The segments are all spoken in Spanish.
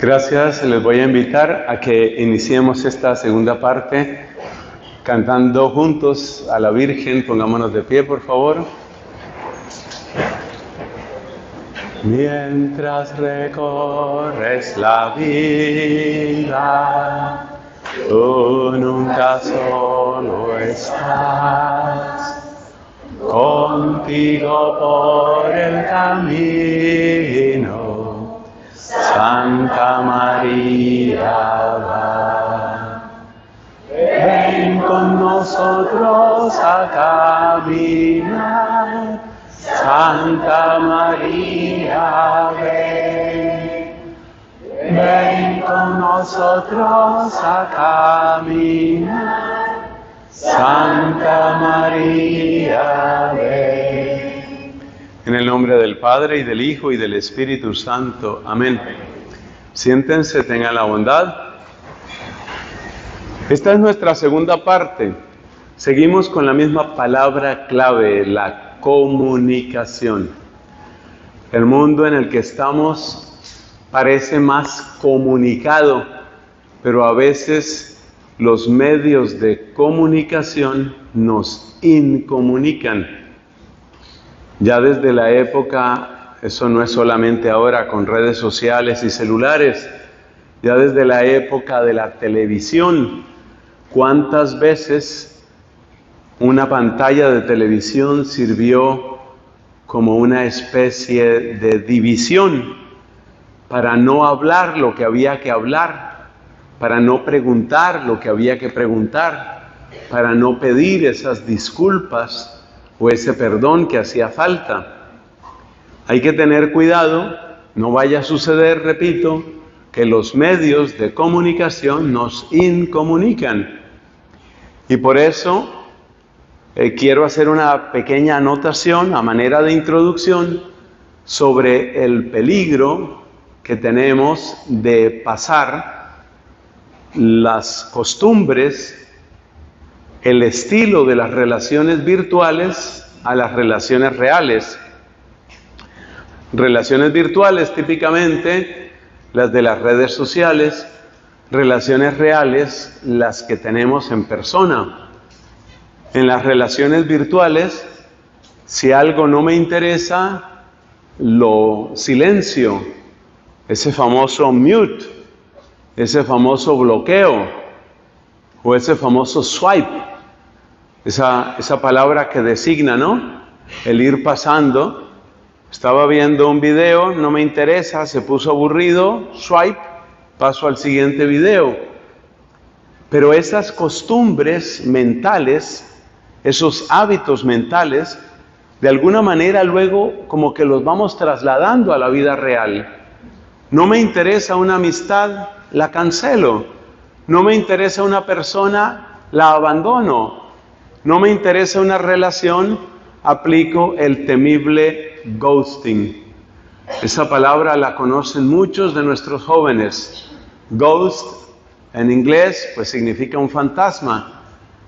Gracias, les voy a invitar a que iniciemos esta segunda parte cantando juntos a la Virgen. Pongámonos de pie, por favor. Mientras recorres la vida, tú nunca solo estás. Contigo por el camino, Santa María. Ven con nosotros a caminar Santa María, ven, ven con nosotros a caminar. Santa María, ven. En el nombre del Padre y del Hijo y del Espíritu Santo. Amén. Siéntense, tengan la bondad. Esta es nuestra segunda parte. Seguimos con la misma palabra clave, la comunicación. El mundo en el que estamos parece más comunicado, pero a veces los medios de comunicación nos incomunican. Ya desde la época, eso no es solamente ahora con redes sociales y celulares, ya desde la época de la televisión, ¿cuántas veces una pantalla de televisión sirvió como una especie de división para no hablar lo que había que hablar, para no preguntar lo que había que preguntar, para no pedir esas disculpas o ese perdón que hacía falta. Hay que tener cuidado, no vaya a suceder, repito, que los medios de comunicación nos incomunican. Y por eso eh, quiero hacer una pequeña anotación a manera de introducción sobre el peligro que tenemos de pasar las costumbres, el estilo de las relaciones virtuales a las relaciones reales. Relaciones virtuales típicamente las de las redes sociales, relaciones reales las que tenemos en persona. En las relaciones virtuales, si algo no me interesa, lo silencio, ese famoso mute, ese famoso bloqueo o ese famoso swipe, esa, esa palabra que designa, ¿no? El ir pasando. Estaba viendo un video, no me interesa, se puso aburrido, swipe, paso al siguiente video. Pero esas costumbres mentales esos hábitos mentales, de alguna manera luego como que los vamos trasladando a la vida real. No me interesa una amistad, la cancelo. No me interesa una persona, la abandono. No me interesa una relación, aplico el temible ghosting. Esa palabra la conocen muchos de nuestros jóvenes. Ghost en inglés pues significa un fantasma.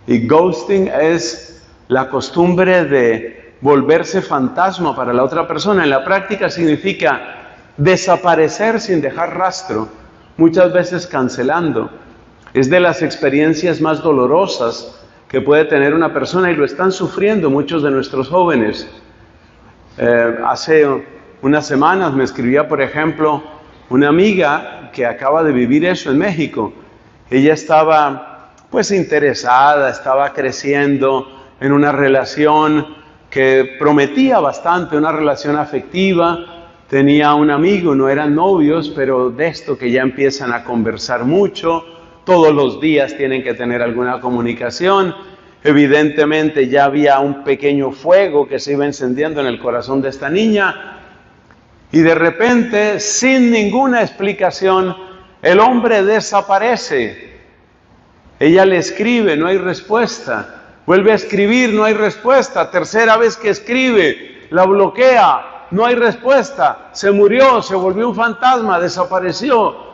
Y ghosting es la costumbre de volverse fantasma para la otra persona. En la práctica significa desaparecer sin dejar rastro, muchas veces cancelando. Es de las experiencias más dolorosas que puede tener una persona y lo están sufriendo muchos de nuestros jóvenes. Eh, hace unas semanas me escribía, por ejemplo, una amiga que acaba de vivir eso en México. Ella estaba pues interesada, estaba creciendo en una relación que prometía bastante, una relación afectiva. Tenía un amigo, no eran novios, pero de esto que ya empiezan a conversar mucho, todos los días tienen que tener alguna comunicación. Evidentemente ya había un pequeño fuego que se iba encendiendo en el corazón de esta niña y de repente, sin ninguna explicación, el hombre desaparece ella le escribe, no hay respuesta. Vuelve a escribir, no hay respuesta. Tercera vez que escribe, la bloquea, no hay respuesta. Se murió, se volvió un fantasma, desapareció.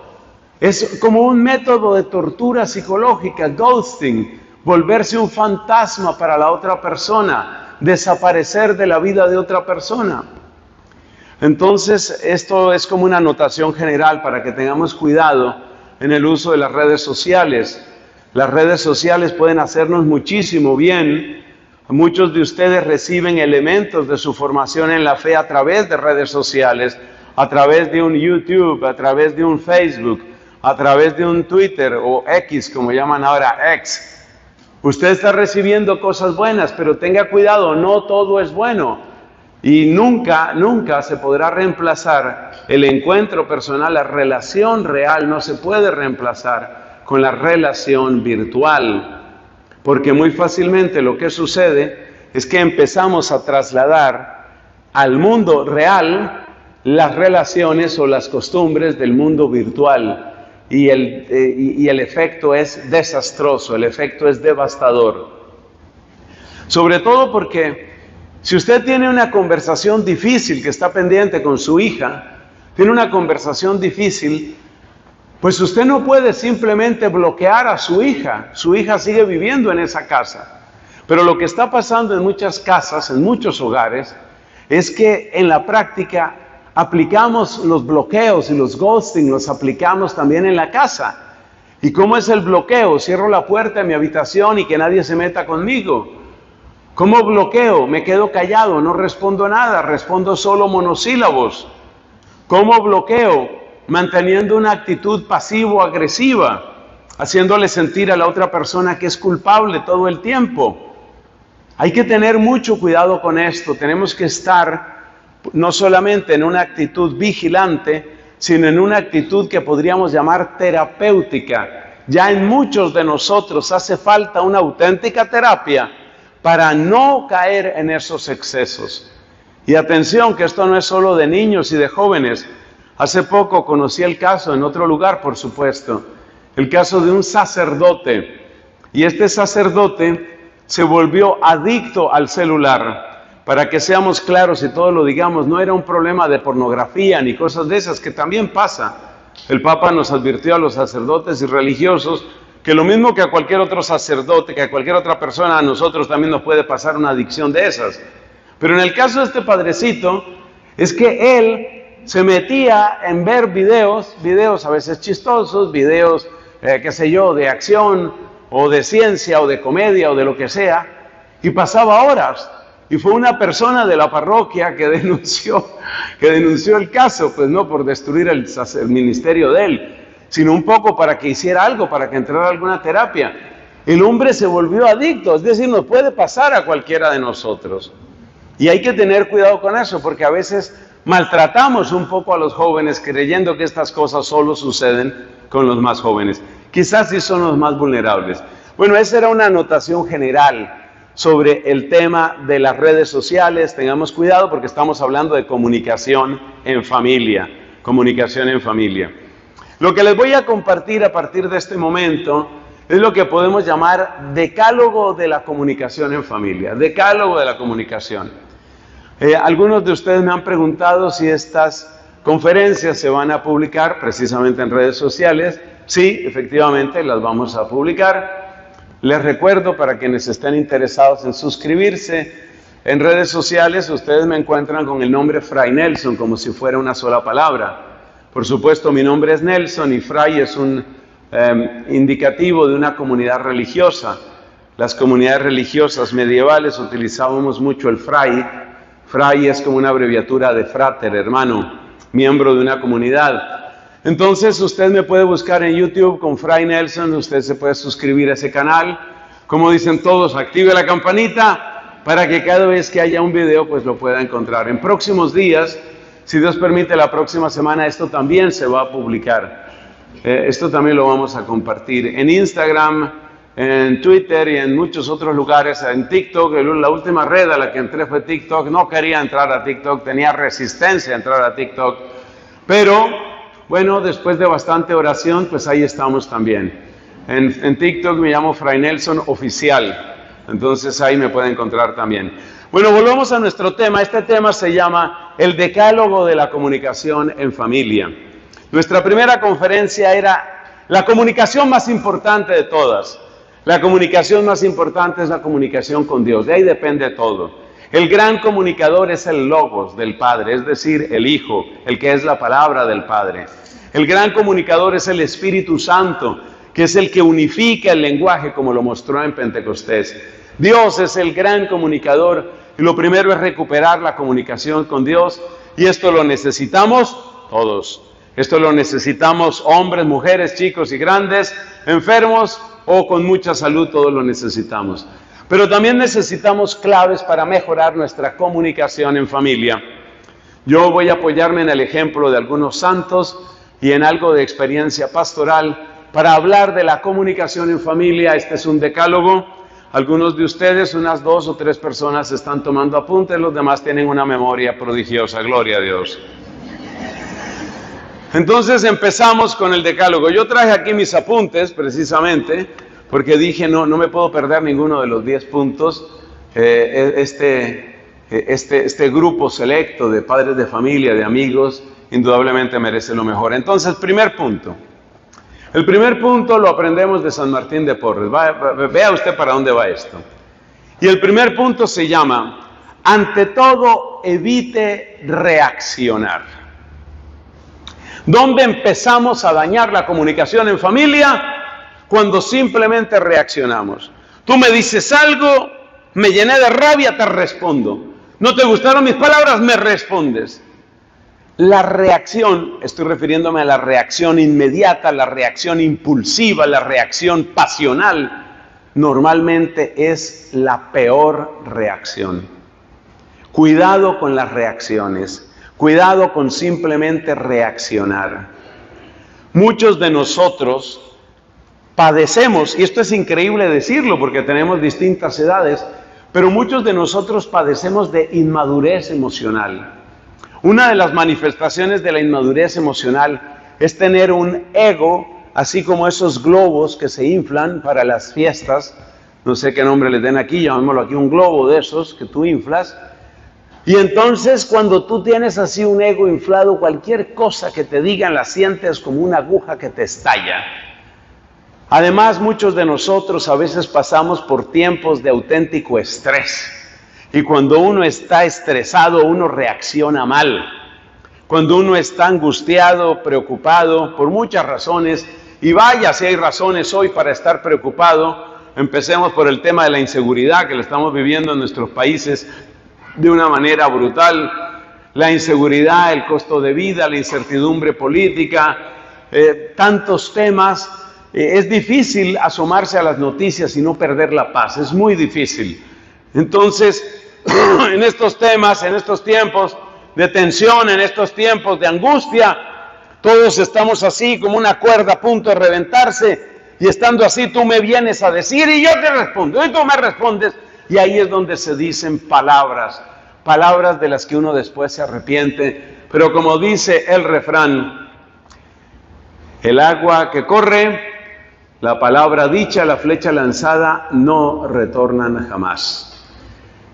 Es como un método de tortura psicológica, ghosting, volverse un fantasma para la otra persona, desaparecer de la vida de otra persona. Entonces, esto es como una anotación general para que tengamos cuidado en el uso de las redes sociales. Las redes sociales pueden hacernos muchísimo bien. Muchos de ustedes reciben elementos de su formación en la fe a través de redes sociales, a través de un YouTube, a través de un Facebook, a través de un Twitter o X, como llaman ahora X. Usted está recibiendo cosas buenas, pero tenga cuidado, no todo es bueno. Y nunca, nunca se podrá reemplazar el encuentro personal, la relación real no se puede reemplazar con la relación virtual. Porque muy fácilmente lo que sucede es que empezamos a trasladar al mundo real las relaciones o las costumbres del mundo virtual. Y el, eh, y el efecto es desastroso, el efecto es devastador. Sobre todo porque si usted tiene una conversación difícil que está pendiente con su hija, tiene una conversación difícil, pues usted no puede simplemente bloquear a su hija. Su hija sigue viviendo en esa casa. Pero lo que está pasando en muchas casas, en muchos hogares, es que en la práctica aplicamos los bloqueos y los ghosting, los aplicamos también en la casa. ¿Y cómo es el bloqueo? Cierro la puerta de mi habitación y que nadie se meta conmigo. ¿Cómo bloqueo? Me quedo callado, no respondo nada, respondo solo monosílabos. ¿Cómo bloqueo? Manteniendo una actitud pasivo-agresiva, haciéndole sentir a la otra persona que es culpable todo el tiempo. Hay que tener mucho cuidado con esto, tenemos que estar no solamente en una actitud vigilante, sino en una actitud que podríamos llamar terapéutica. Ya en muchos de nosotros hace falta una auténtica terapia para no caer en esos excesos. Y atención, que esto no es solo de niños y de jóvenes. Hace poco conocí el caso en otro lugar, por supuesto, el caso de un sacerdote. Y este sacerdote se volvió adicto al celular. Para que seamos claros y todo lo digamos, no era un problema de pornografía ni cosas de esas, que también pasa. El Papa nos advirtió a los sacerdotes y religiosos que lo mismo que a cualquier otro sacerdote, que a cualquier otra persona, a nosotros también nos puede pasar una adicción de esas. Pero en el caso de este padrecito, es que él se metía en ver videos, videos a veces chistosos, videos, eh, qué sé yo, de acción, o de ciencia, o de comedia, o de lo que sea, y pasaba horas. Y fue una persona de la parroquia que denunció, que denunció el caso, pues no por destruir el, ministerio de él, sino un poco para que hiciera algo, para que entrara alguna terapia. El hombre se volvió adicto, es decir, nos puede pasar a cualquiera de nosotros. Y hay que tener cuidado con eso, porque a veces maltratamos un poco a los jóvenes creyendo que estas cosas solo suceden con los más jóvenes. Quizás sí son los más vulnerables. Bueno, esa era una anotación general sobre el tema de las redes sociales. Tengamos cuidado porque estamos hablando de comunicación en familia. Comunicación en familia. Lo que les voy a compartir a partir de este momento es lo que podemos llamar decálogo de la comunicación en familia, decálogo de la comunicación. Eh, algunos de ustedes me han preguntado si estas conferencias se van a publicar precisamente en redes sociales. Sí, efectivamente, las vamos a publicar. Les recuerdo para quienes estén interesados en suscribirse en redes sociales, ustedes me encuentran con el nombre Fray Nelson como si fuera una sola palabra. Por supuesto, mi nombre es Nelson y Fray es un em, indicativo de una comunidad religiosa. Las comunidades religiosas medievales utilizábamos mucho el Fray. Fray es como una abreviatura de frater, hermano, miembro de una comunidad. Entonces usted me puede buscar en YouTube con Fray Nelson, usted se puede suscribir a ese canal. Como dicen todos, active la campanita para que cada vez que haya un video pues lo pueda encontrar. En próximos días si Dios permite, la próxima semana esto también se va a publicar. Eh, esto también lo vamos a compartir en Instagram, en Twitter y en muchos otros lugares, en TikTok. La última red a la que entré fue TikTok. No quería entrar a TikTok, tenía resistencia a entrar a TikTok. Pero, bueno, después de bastante oración, pues ahí estamos también. En, TikTok me llamo Fray Nelson Oficial. Entonces ahí me puede encontrar también. Bueno, volvamos a nuestro tema. Este tema se llama el decálogo de la comunicación en familia. Nuestra primera conferencia era la comunicación más importante de todas. La comunicación más importante es la comunicación con Dios. De ahí depende todo. El gran comunicador es el logos del Padre, es decir, el Hijo, el que es la palabra del Padre. El gran comunicador es el Espíritu Santo, que es el que unifica el lenguaje como lo mostró en Pentecostés. Dios es el gran comunicador y lo primero es recuperar la comunicación con Dios y esto lo necesitamos todos. Esto lo necesitamos hombres, mujeres, chicos y grandes, enfermos o con mucha salud, todos lo necesitamos. Pero también necesitamos claves para mejorar nuestra comunicación en familia. Yo voy a apoyarme en el ejemplo de algunos santos y en algo de experiencia pastoral para hablar de la comunicación en familia. Este es un decálogo. Algunos de ustedes, unas dos o tres personas, están tomando apuntes, los demás tienen una memoria prodigiosa. Gloria a Dios. Entonces empezamos con el decálogo. Yo traje aquí mis apuntes precisamente porque dije, no, no me puedo perder ninguno de los 10 puntos. Eh, e, este, e, este, este grupo selecto de padres de familia, de amigos, indudablemente merece lo mejor. Entonces, primer punto. El primer punto lo aprendemos de San Martín de Porres. vea usted para dónde va esto. Y el primer punto se llama, ante todo, evite reaccionar. ¿Dónde empezamos a dañar la comunicación en familia? Cuando simplemente reaccionamos. Tú me dices algo, me llené de rabia, te respondo. ¿No te gustaron mis palabras? Me respondes. La reacción, estoy refiriéndome a la reacción inmediata, la reacción impulsiva, la reacción pasional, normalmente es la peor reacción. Cuidado con las reacciones, cuidado con simplemente reaccionar. Muchos de nosotros padecemos, y esto es increíble decirlo porque tenemos distintas edades, pero muchos de nosotros padecemos de inmadurez emocional. Una de las manifestaciones de la inmadurez emocional es tener un ego, así como esos globos que se inflan para las fiestas, no sé qué nombre le den aquí, llamémoslo aquí un globo de esos que tú inflas, y entonces cuando tú tienes así un ego inflado, cualquier cosa que te digan la sientes como una aguja que te estalla. Además, muchos de nosotros a veces pasamos por tiempos de auténtico estrés. Y cuando uno está estresado, uno reacciona mal. Cuando uno está angustiado, preocupado, por muchas razones, y vaya si hay razones hoy para estar preocupado, empecemos por el tema de la inseguridad que le estamos viviendo en nuestros países de una manera brutal. La inseguridad, el costo de vida, la incertidumbre política, eh, tantos temas es difícil asomarse a las noticias y no perder la paz, es muy difícil. Entonces, en estos temas, en estos tiempos de tensión, en estos tiempos de angustia, todos estamos así como una cuerda a punto de reventarse y estando así tú me vienes a decir y yo te respondo y tú me respondes y ahí es donde se dicen palabras, palabras de las que uno después se arrepiente, pero como dice el refrán, el agua que corre la palabra dicha, la flecha lanzada, no retornan jamás.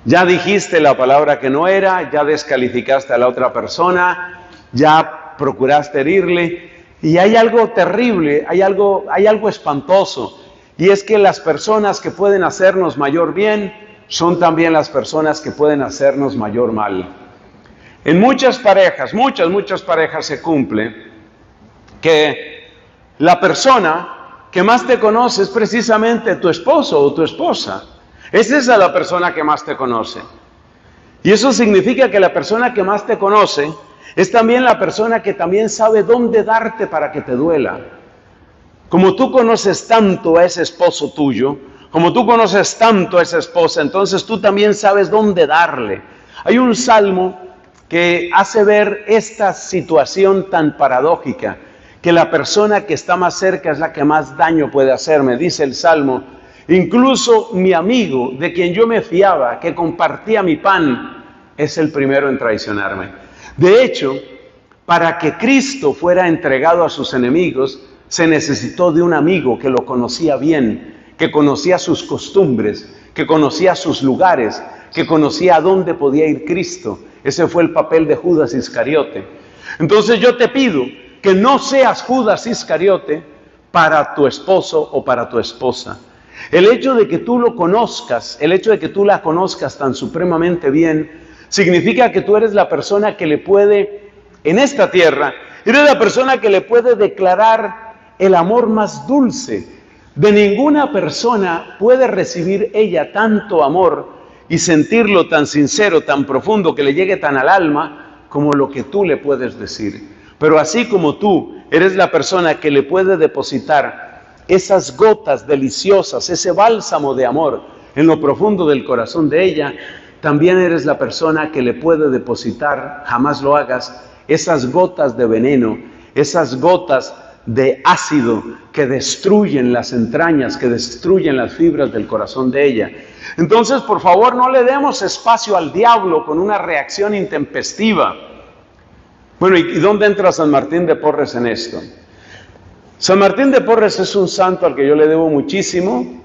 Ya dijiste la palabra que no era, ya descalificaste a la otra persona, ya procuraste herirle. Y hay algo terrible, hay algo, hay algo espantoso. Y es que las personas que pueden hacernos mayor bien son también las personas que pueden hacernos mayor mal. En muchas parejas, muchas, muchas parejas se cumple que la persona que más te conoce es precisamente tu esposo o tu esposa. Es esa la persona que más te conoce. Y eso significa que la persona que más te conoce es también la persona que también sabe dónde darte para que te duela. Como tú conoces tanto a ese esposo tuyo, como tú conoces tanto a esa esposa, entonces tú también sabes dónde darle. Hay un salmo que hace ver esta situación tan paradójica que la persona que está más cerca es la que más daño puede hacerme, dice el Salmo. Incluso mi amigo, de quien yo me fiaba, que compartía mi pan, es el primero en traicionarme. De hecho, para que Cristo fuera entregado a sus enemigos, se necesitó de un amigo que lo conocía bien, que conocía sus costumbres, que conocía sus lugares, que conocía a dónde podía ir Cristo. Ese fue el papel de Judas Iscariote. Entonces yo te pido que no seas Judas Iscariote para tu esposo o para tu esposa. El hecho de que tú lo conozcas, el hecho de que tú la conozcas tan supremamente bien, significa que tú eres la persona que le puede, en esta tierra, eres la persona que le puede declarar el amor más dulce. De ninguna persona puede recibir ella tanto amor y sentirlo tan sincero, tan profundo, que le llegue tan al alma como lo que tú le puedes decir. Pero así como tú eres la persona que le puede depositar esas gotas deliciosas, ese bálsamo de amor en lo profundo del corazón de ella, también eres la persona que le puede depositar, jamás lo hagas, esas gotas de veneno, esas gotas de ácido que destruyen las entrañas, que destruyen las fibras del corazón de ella. Entonces, por favor, no le demos espacio al diablo con una reacción intempestiva. Bueno, ¿y dónde entra San Martín de Porres en esto? San Martín de Porres es un santo al que yo le debo muchísimo.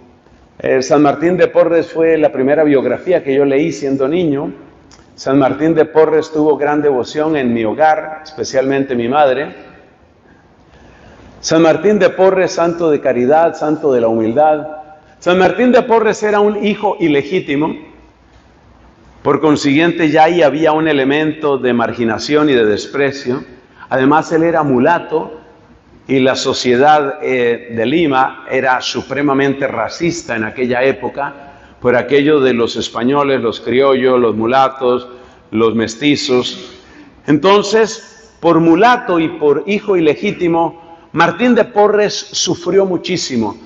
Eh, San Martín de Porres fue la primera biografía que yo leí siendo niño. San Martín de Porres tuvo gran devoción en mi hogar, especialmente mi madre. San Martín de Porres, santo de caridad, santo de la humildad. San Martín de Porres era un hijo ilegítimo. Por consiguiente, ya ahí había un elemento de marginación y de desprecio. Además, él era mulato, y la sociedad eh, de Lima era supremamente racista en aquella época por aquello de los españoles, los criollos, los mulatos, los mestizos. Entonces, por mulato y por hijo ilegítimo, Martín de Porres sufrió muchísimo.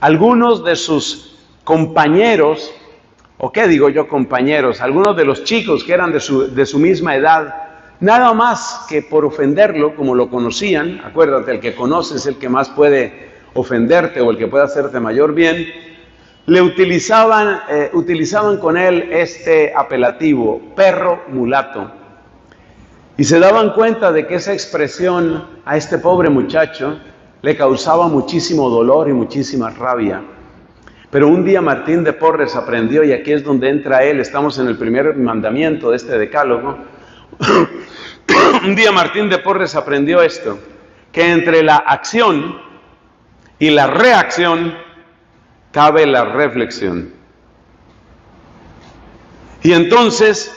Algunos de sus compañeros, o qué digo yo compañeros, algunos de los chicos que eran de su, de su misma edad, Nada más que por ofenderlo, como lo conocían, acuérdate, el que conoce es el que más puede ofenderte o el que puede hacerte mayor bien, le utilizaban, eh, utilizaban con él este apelativo, perro mulato. Y se daban cuenta de que esa expresión a este pobre muchacho le causaba muchísimo dolor y muchísima rabia. Pero un día Martín de Porres aprendió, y aquí es donde entra él, estamos en el primer mandamiento de este decálogo, un día Martín de Porres aprendió esto, que entre la acción y la reacción cabe la reflexión. Y entonces,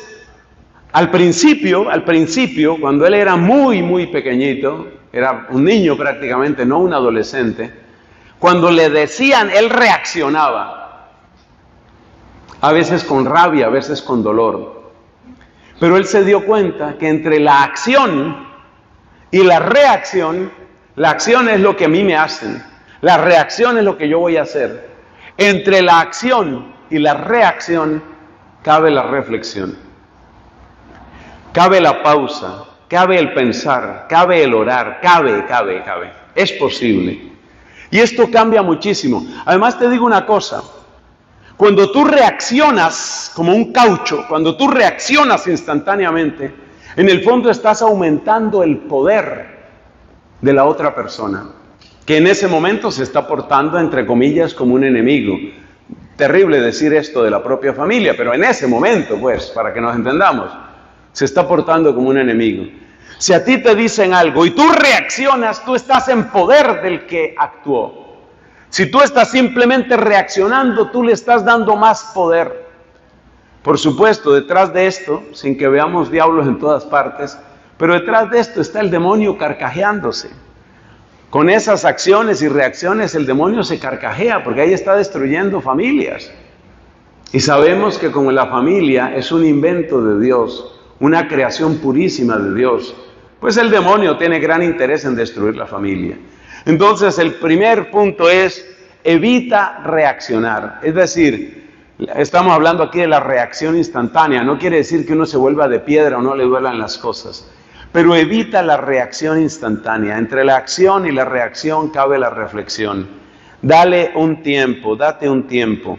al principio, al principio, cuando él era muy, muy pequeñito, era un niño prácticamente, no un adolescente, cuando le decían, él reaccionaba, a veces con rabia, a veces con dolor. Pero él se dio cuenta que entre la acción y la reacción, la acción es lo que a mí me hacen, la reacción es lo que yo voy a hacer. Entre la acción y la reacción cabe la reflexión, cabe la pausa, cabe el pensar, cabe el orar, cabe, cabe, cabe. Es posible. Y esto cambia muchísimo. Además te digo una cosa, cuando tú reaccionas como un caucho, cuando tú reaccionas instantáneamente, en el fondo estás aumentando el poder de la otra persona, que en ese momento se está portando, entre comillas, como un enemigo. Terrible decir esto de la propia familia, pero en ese momento, pues, para que nos entendamos, se está portando como un enemigo. Si a ti te dicen algo y tú reaccionas, tú estás en poder del que actuó. Si tú estás simplemente reaccionando, tú le estás dando más poder. Por supuesto, detrás de esto, sin que veamos diablos en todas partes, pero detrás de esto está el demonio carcajeándose. Con esas acciones y reacciones el demonio se carcajea porque ahí está destruyendo familias. Y sabemos que como la familia es un invento de Dios, una creación purísima de Dios, pues el demonio tiene gran interés en destruir la familia. Entonces, el primer punto es, evita reaccionar. Es decir, estamos hablando aquí de la reacción instantánea. No quiere decir que uno se vuelva de piedra o no le duelan las cosas. Pero evita la reacción instantánea. Entre la acción y la reacción cabe la reflexión. Dale un tiempo, date un tiempo.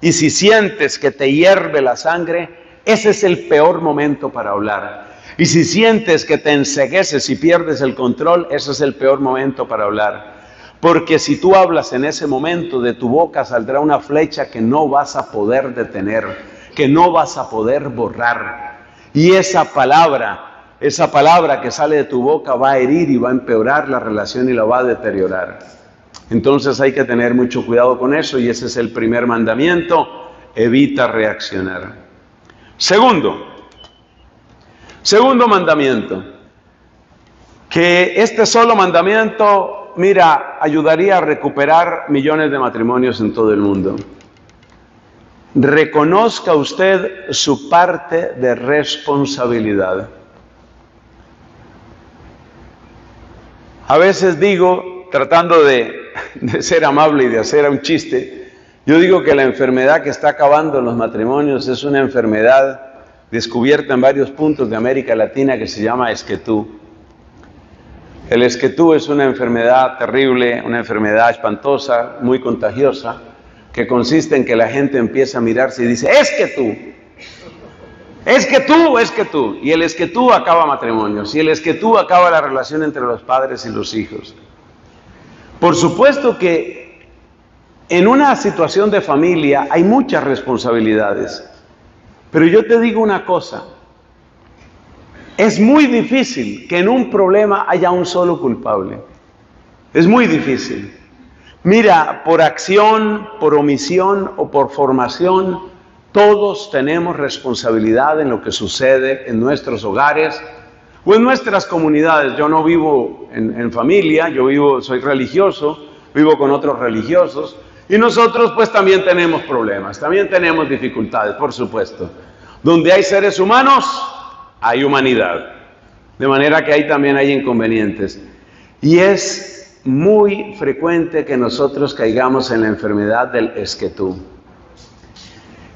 Y si sientes que te hierve la sangre, ese es el peor momento para hablar. Y si sientes que te ensegueces y pierdes el control, ese es el peor momento para hablar. Porque si tú hablas en ese momento, de tu boca saldrá una flecha que no vas a poder detener, que no vas a poder borrar. Y esa palabra, esa palabra que sale de tu boca va a herir y va a empeorar la relación y la va a deteriorar. Entonces hay que tener mucho cuidado con eso y ese es el primer mandamiento, evita reaccionar. Segundo, segundo mandamiento, que este solo mandamiento, mira, ayudaría a recuperar millones de matrimonios en todo el mundo. Reconozca usted su parte de responsabilidad. A veces digo, tratando de, ser amable y de hacer un chiste, yo digo que la enfermedad que está acabando en los matrimonios es una enfermedad descubierta en varios puntos de América Latina que se llama esquetú. El esquetú es una enfermedad terrible, una enfermedad espantosa, muy contagiosa, que consiste en que la gente empieza a mirarse y dice, es que tú, es que tú, es que tú. Y el es que tú acaba matrimonios, y el es que tú acaba la relación entre los padres y los hijos. Por supuesto que en una situación de familia hay muchas responsabilidades, pero yo te digo una cosa, es muy difícil que en un problema haya un solo culpable. Es muy difícil. Mira, por acción, por omisión o por formación, todos tenemos responsabilidad en lo que sucede en nuestros hogares o en nuestras comunidades. Yo no vivo en, familia, yo vivo, soy religioso, vivo con otros religiosos y nosotros pues también tenemos problemas, también tenemos dificultades, por supuesto. Donde hay seres humanos, hay humanidad. De manera que ahí también hay inconvenientes. Y es muy frecuente que nosotros caigamos en la enfermedad del esquetú.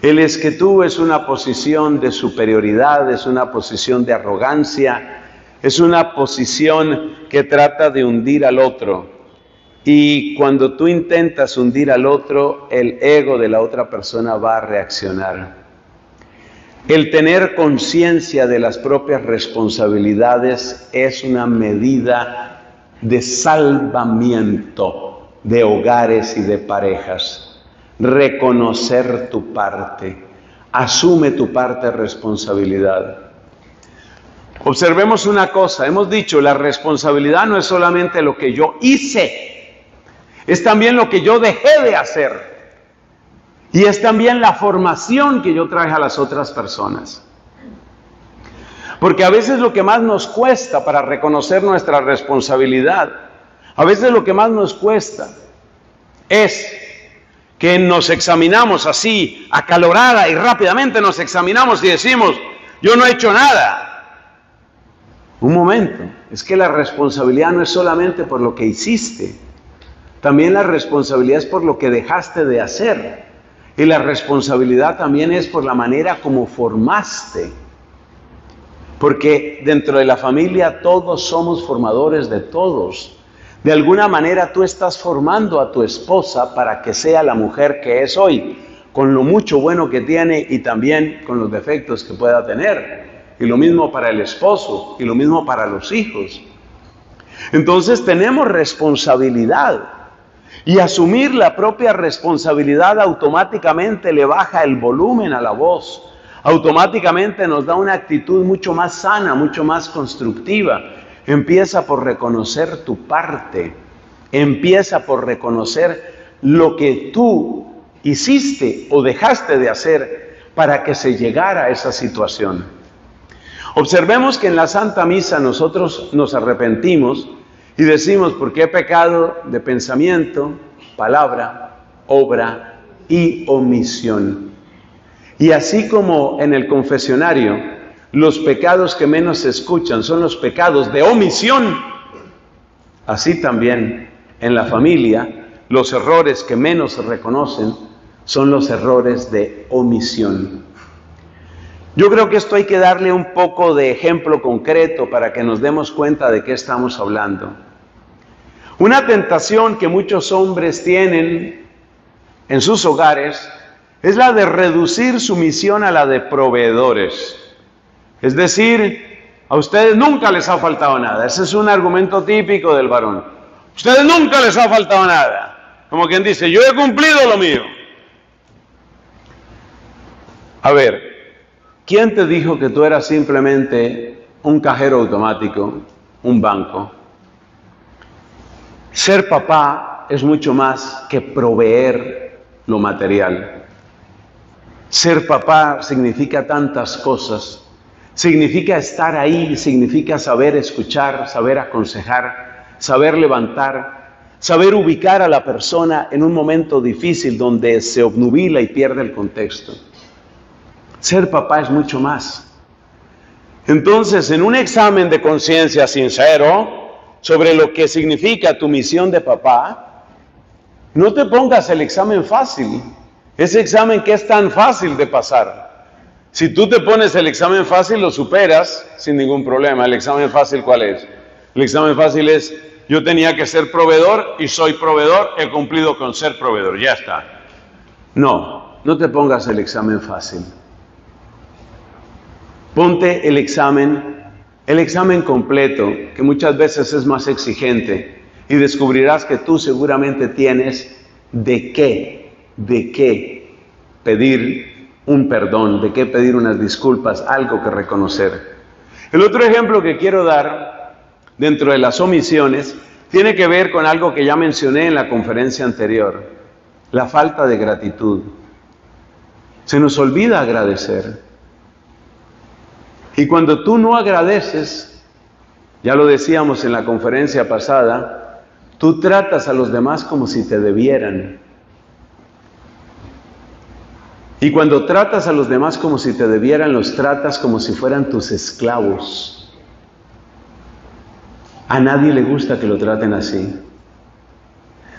El esquetú es una posición de superioridad, es una posición de arrogancia, es una posición que trata de hundir al otro. Y cuando tú intentas hundir al otro, el ego de la otra persona va a reaccionar. El tener conciencia de las propias responsabilidades es una medida de salvamiento de hogares y de parejas. Reconocer tu parte. Asume tu parte de responsabilidad. Observemos una cosa, hemos dicho, la responsabilidad no es solamente lo que yo hice, es también lo que yo dejé de hacer. Y es también la formación que yo traje a las otras personas. Porque a veces lo que más nos cuesta para reconocer nuestra responsabilidad, a veces lo que más nos cuesta es que nos examinamos así, acalorada y rápidamente nos examinamos y decimos, yo no he hecho nada. Un momento, es que la responsabilidad no es solamente por lo que hiciste, también la responsabilidad es por lo que dejaste de hacer. Y la responsabilidad también es por la manera como formaste porque dentro de la familia todos somos formadores de todos. De alguna manera tú estás formando a tu esposa para que sea la mujer que es hoy, con lo mucho bueno que tiene y también con los defectos que pueda tener. Y lo mismo para el esposo y lo mismo para los hijos. Entonces tenemos responsabilidad. Y asumir la propia responsabilidad automáticamente le baja el volumen a la voz automáticamente nos da una actitud mucho más sana, mucho más constructiva. Empieza por reconocer tu parte, empieza por reconocer lo que tú hiciste o dejaste de hacer para que se llegara a esa situación. Observemos que en la Santa Misa nosotros nos arrepentimos y decimos, porque he pecado de pensamiento, palabra, obra y omisión. Y así como en el confesionario, los pecados que menos se escuchan son los pecados de omisión, así también en la familia, los errores que menos se reconocen son los errores de omisión. Yo creo que esto hay que darle un poco de ejemplo concreto para que nos demos cuenta de qué estamos hablando. Una tentación que muchos hombres tienen en sus hogares es la de reducir su misión a la de proveedores. Es decir, a ustedes nunca les ha faltado nada. Ese es un argumento típico del varón. Ustedes nunca les ha faltado nada. Como quien dice, yo he cumplido lo mío. A ver, ¿quién te dijo que tú eras simplemente un cajero automático, un banco? Ser papá es mucho más que proveer lo material. Ser papá significa tantas cosas. Significa estar ahí, significa saber escuchar, saber aconsejar, saber levantar, saber ubicar a la persona en un momento difícil donde se obnubila y pierde el contexto. Ser papá es mucho más. Entonces, en un examen de conciencia sincero sobre lo que significa tu misión de papá, no te pongas el examen fácil, ese examen que es tan fácil de pasar. Si tú te pones el examen fácil, lo superas sin ningún problema. ¿El examen fácil cuál es? El examen fácil es, yo tenía que ser proveedor y soy proveedor, he cumplido con ser proveedor, ya está. No, no te pongas el examen fácil. Ponte el examen, el examen completo, que muchas veces es más exigente, y descubrirás que tú seguramente tienes de qué, de qué pedir un perdón, de qué pedir unas disculpas, algo que reconocer. El otro ejemplo que quiero dar dentro de las omisiones tiene que ver con algo que ya mencioné en la conferencia anterior, la falta de gratitud. Se nos olvida agradecer. Y cuando tú no agradeces, ya lo decíamos en la conferencia pasada, tú tratas a los demás como si te debieran. Y cuando tratas a los demás como si te debieran, los tratas como si fueran tus esclavos. A nadie le gusta que lo traten así.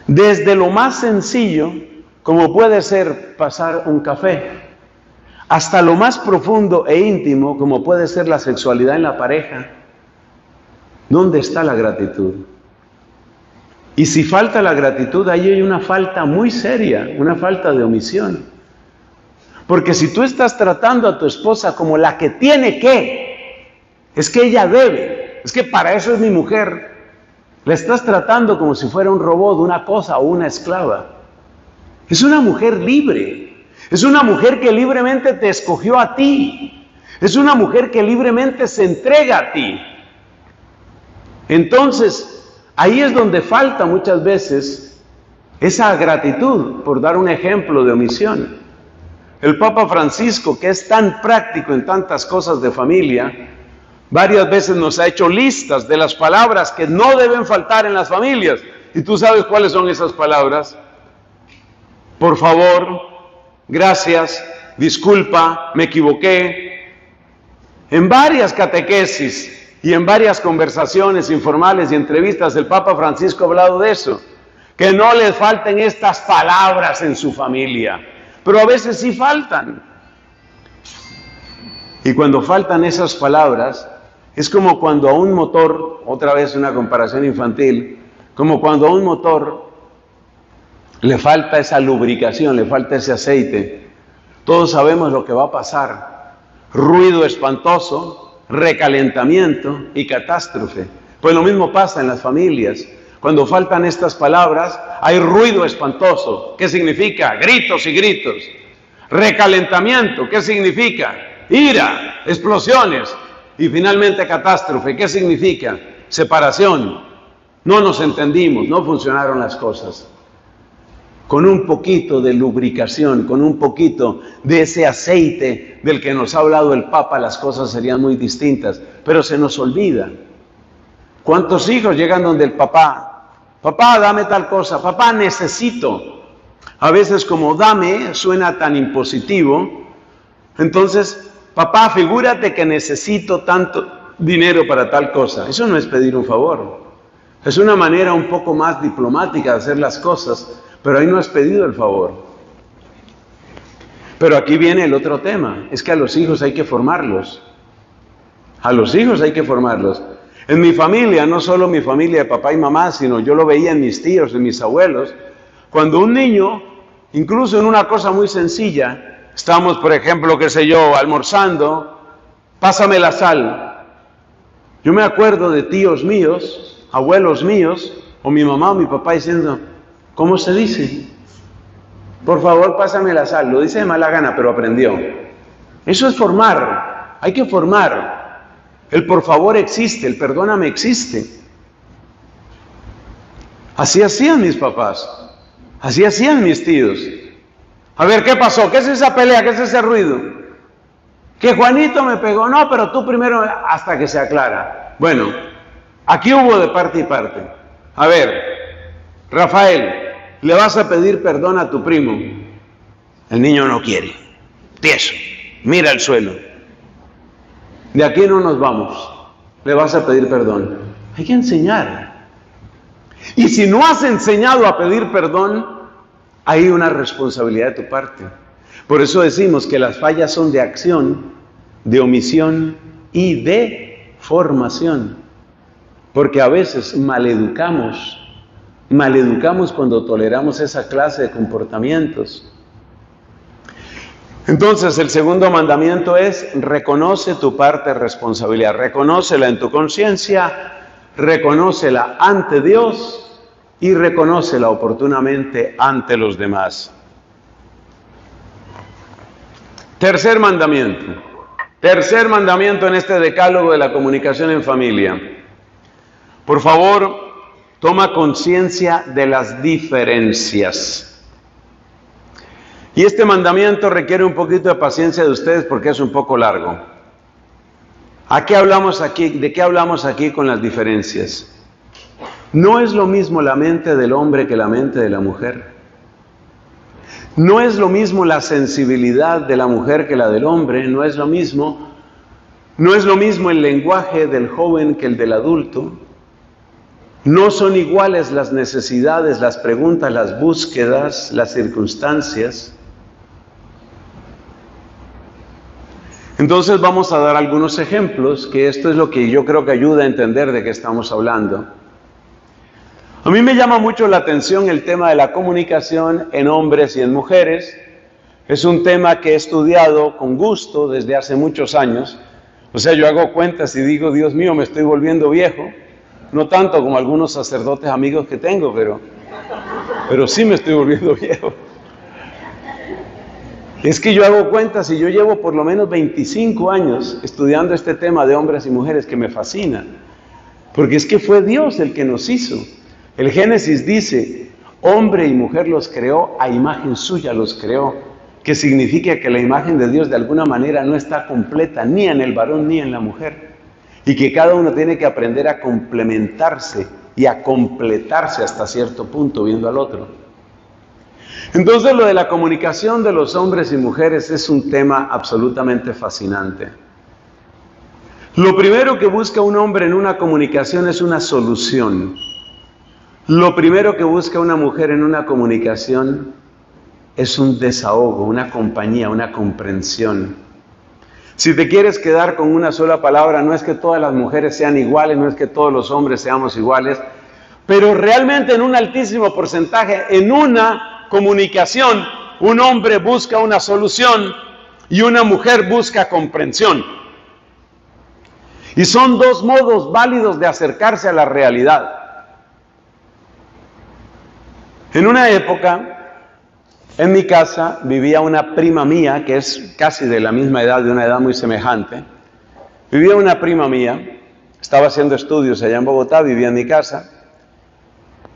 Desde lo más sencillo, como puede ser pasar un café, hasta lo más profundo e íntimo, como puede ser la sexualidad en la pareja. ¿Dónde está la gratitud? Y si falta la gratitud, ahí hay una falta muy seria, una falta de omisión. Porque si tú estás tratando a tu esposa como la que tiene que, es que ella debe, es que para eso es mi mujer, la estás tratando como si fuera un robot, una cosa o una esclava. Es una mujer libre, es una mujer que libremente te escogió a ti, es una mujer que libremente se entrega a ti. Entonces, ahí es donde falta muchas veces esa gratitud, por dar un ejemplo de omisión. El Papa Francisco, que es tan práctico en tantas cosas de familia, varias veces nos ha hecho listas de las palabras que no deben faltar en las familias. ¿Y tú sabes cuáles son esas palabras? Por favor, gracias, disculpa, me equivoqué. En varias catequesis y en varias conversaciones informales y entrevistas, el Papa Francisco ha hablado de eso. Que no les falten estas palabras en su familia pero a veces sí faltan. Y cuando faltan esas palabras, es como cuando a un motor, otra vez una comparación infantil, como cuando a un motor le falta esa lubricación, le falta ese aceite. Todos sabemos lo que va a pasar. Ruido espantoso, recalentamiento y catástrofe. Pues lo mismo pasa en las familias. Cuando faltan estas palabras, hay ruido espantoso. ¿Qué significa? Gritos y gritos. Recalentamiento. ¿Qué significa? Ira, explosiones. Y finalmente catástrofe. ¿Qué significa? Separación. No nos entendimos, no funcionaron las cosas. Con un poquito de lubricación, con un poquito de ese aceite del que nos ha hablado el Papa, las cosas serían muy distintas. Pero se nos olvida. ¿Cuántos hijos llegan donde el papá? Papá, dame tal cosa. Papá, necesito. A veces como dame suena tan impositivo. Entonces, papá, figúrate que necesito tanto dinero para tal cosa. Eso no es pedir un favor. Es una manera un poco más diplomática de hacer las cosas, pero ahí no has pedido el favor. Pero aquí viene el otro tema, es que a los hijos hay que formarlos. A los hijos hay que formarlos. En mi familia, no solo mi familia de papá y mamá, sino yo lo veía en mis tíos, en mis abuelos, cuando un niño, incluso en una cosa muy sencilla, estamos, por ejemplo, qué sé yo, almorzando, pásame la sal. Yo me acuerdo de tíos míos, abuelos míos, o mi mamá o mi papá diciendo, ¿cómo se dice? Por favor, pásame la sal. Lo dice de mala gana, pero aprendió. Eso es formar. Hay que formar. El por favor existe, el perdóname existe. Así hacían mis papás. Así hacían mis tíos. A ver, ¿qué pasó? ¿Qué es esa pelea? ¿Qué es ese ruido? Que Juanito me pegó. No, pero tú primero hasta que se aclara. Bueno, aquí hubo de parte y parte. A ver, Rafael, le vas a pedir perdón a tu primo. El niño no quiere. Tieso. Mira el suelo. De aquí no nos vamos. Le vas a pedir perdón. Hay que enseñar. Y si no has enseñado a pedir perdón, hay una responsabilidad de tu parte. Por eso decimos que las fallas son de acción, de omisión y de formación. Porque a veces maleducamos, maleducamos cuando toleramos esa clase de comportamientos. Entonces el segundo mandamiento es reconoce tu parte de responsabilidad, reconócela en tu conciencia, reconócela ante Dios y reconócela oportunamente ante los demás. Tercer mandamiento. Tercer mandamiento en este decálogo de la comunicación en familia. Por favor, toma conciencia de las diferencias. Y este mandamiento requiere un poquito de paciencia de ustedes porque es un poco largo. ¿A qué hablamos aquí? ¿De qué hablamos aquí con las diferencias? No es lo mismo la mente del hombre que la mente de la mujer. No es lo mismo la sensibilidad de la mujer que la del hombre, no es lo mismo. No es lo mismo el lenguaje del joven que el del adulto. No son iguales las necesidades, las preguntas, las búsquedas, las circunstancias. Entonces vamos a dar algunos ejemplos, que esto es lo que yo creo que ayuda a entender de qué estamos hablando. A mí me llama mucho la atención el tema de la comunicación en hombres y en mujeres. Es un tema que he estudiado con gusto desde hace muchos años. O sea, yo hago cuentas y digo, Dios mío, me estoy volviendo viejo. No tanto como algunos sacerdotes amigos que tengo, pero, pero sí me estoy volviendo viejo. Es que yo hago cuentas y yo llevo por lo menos 25 años estudiando este tema de hombres y mujeres que me fascina. Porque es que fue Dios el que nos hizo. El Génesis dice, hombre y mujer los creó, a imagen suya los creó, que significa que la imagen de Dios de alguna manera no está completa ni en el varón ni en la mujer. Y que cada uno tiene que aprender a complementarse y a completarse hasta cierto punto viendo al otro. Entonces lo de la comunicación de los hombres y mujeres es un tema absolutamente fascinante. Lo primero que busca un hombre en una comunicación es una solución. Lo primero que busca una mujer en una comunicación es un desahogo, una compañía, una comprensión. Si te quieres quedar con una sola palabra, no es que todas las mujeres sean iguales, no es que todos los hombres seamos iguales, pero realmente en un altísimo porcentaje, en una comunicación, un hombre busca una solución y una mujer busca comprensión. Y son dos modos válidos de acercarse a la realidad. En una época, en mi casa vivía una prima mía, que es casi de la misma edad, de una edad muy semejante. Vivía una prima mía, estaba haciendo estudios allá en Bogotá, vivía en mi casa.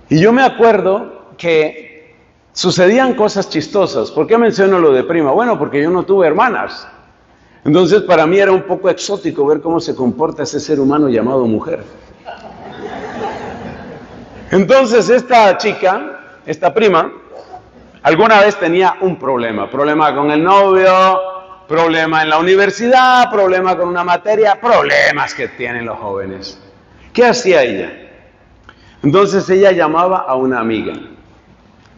Y yo me acuerdo que sucedían cosas chistosas. ¿Por qué menciono lo de prima? Bueno, porque yo no tuve hermanas. Entonces para mí era un poco exótico ver cómo se comporta ese ser humano llamado mujer. Entonces esta chica, esta prima, alguna vez tenía un problema, problema con el novio, problema en la universidad, problema con una materia, problemas que tienen los jóvenes. ¿Qué hacía ella? Entonces ella llamaba a una amiga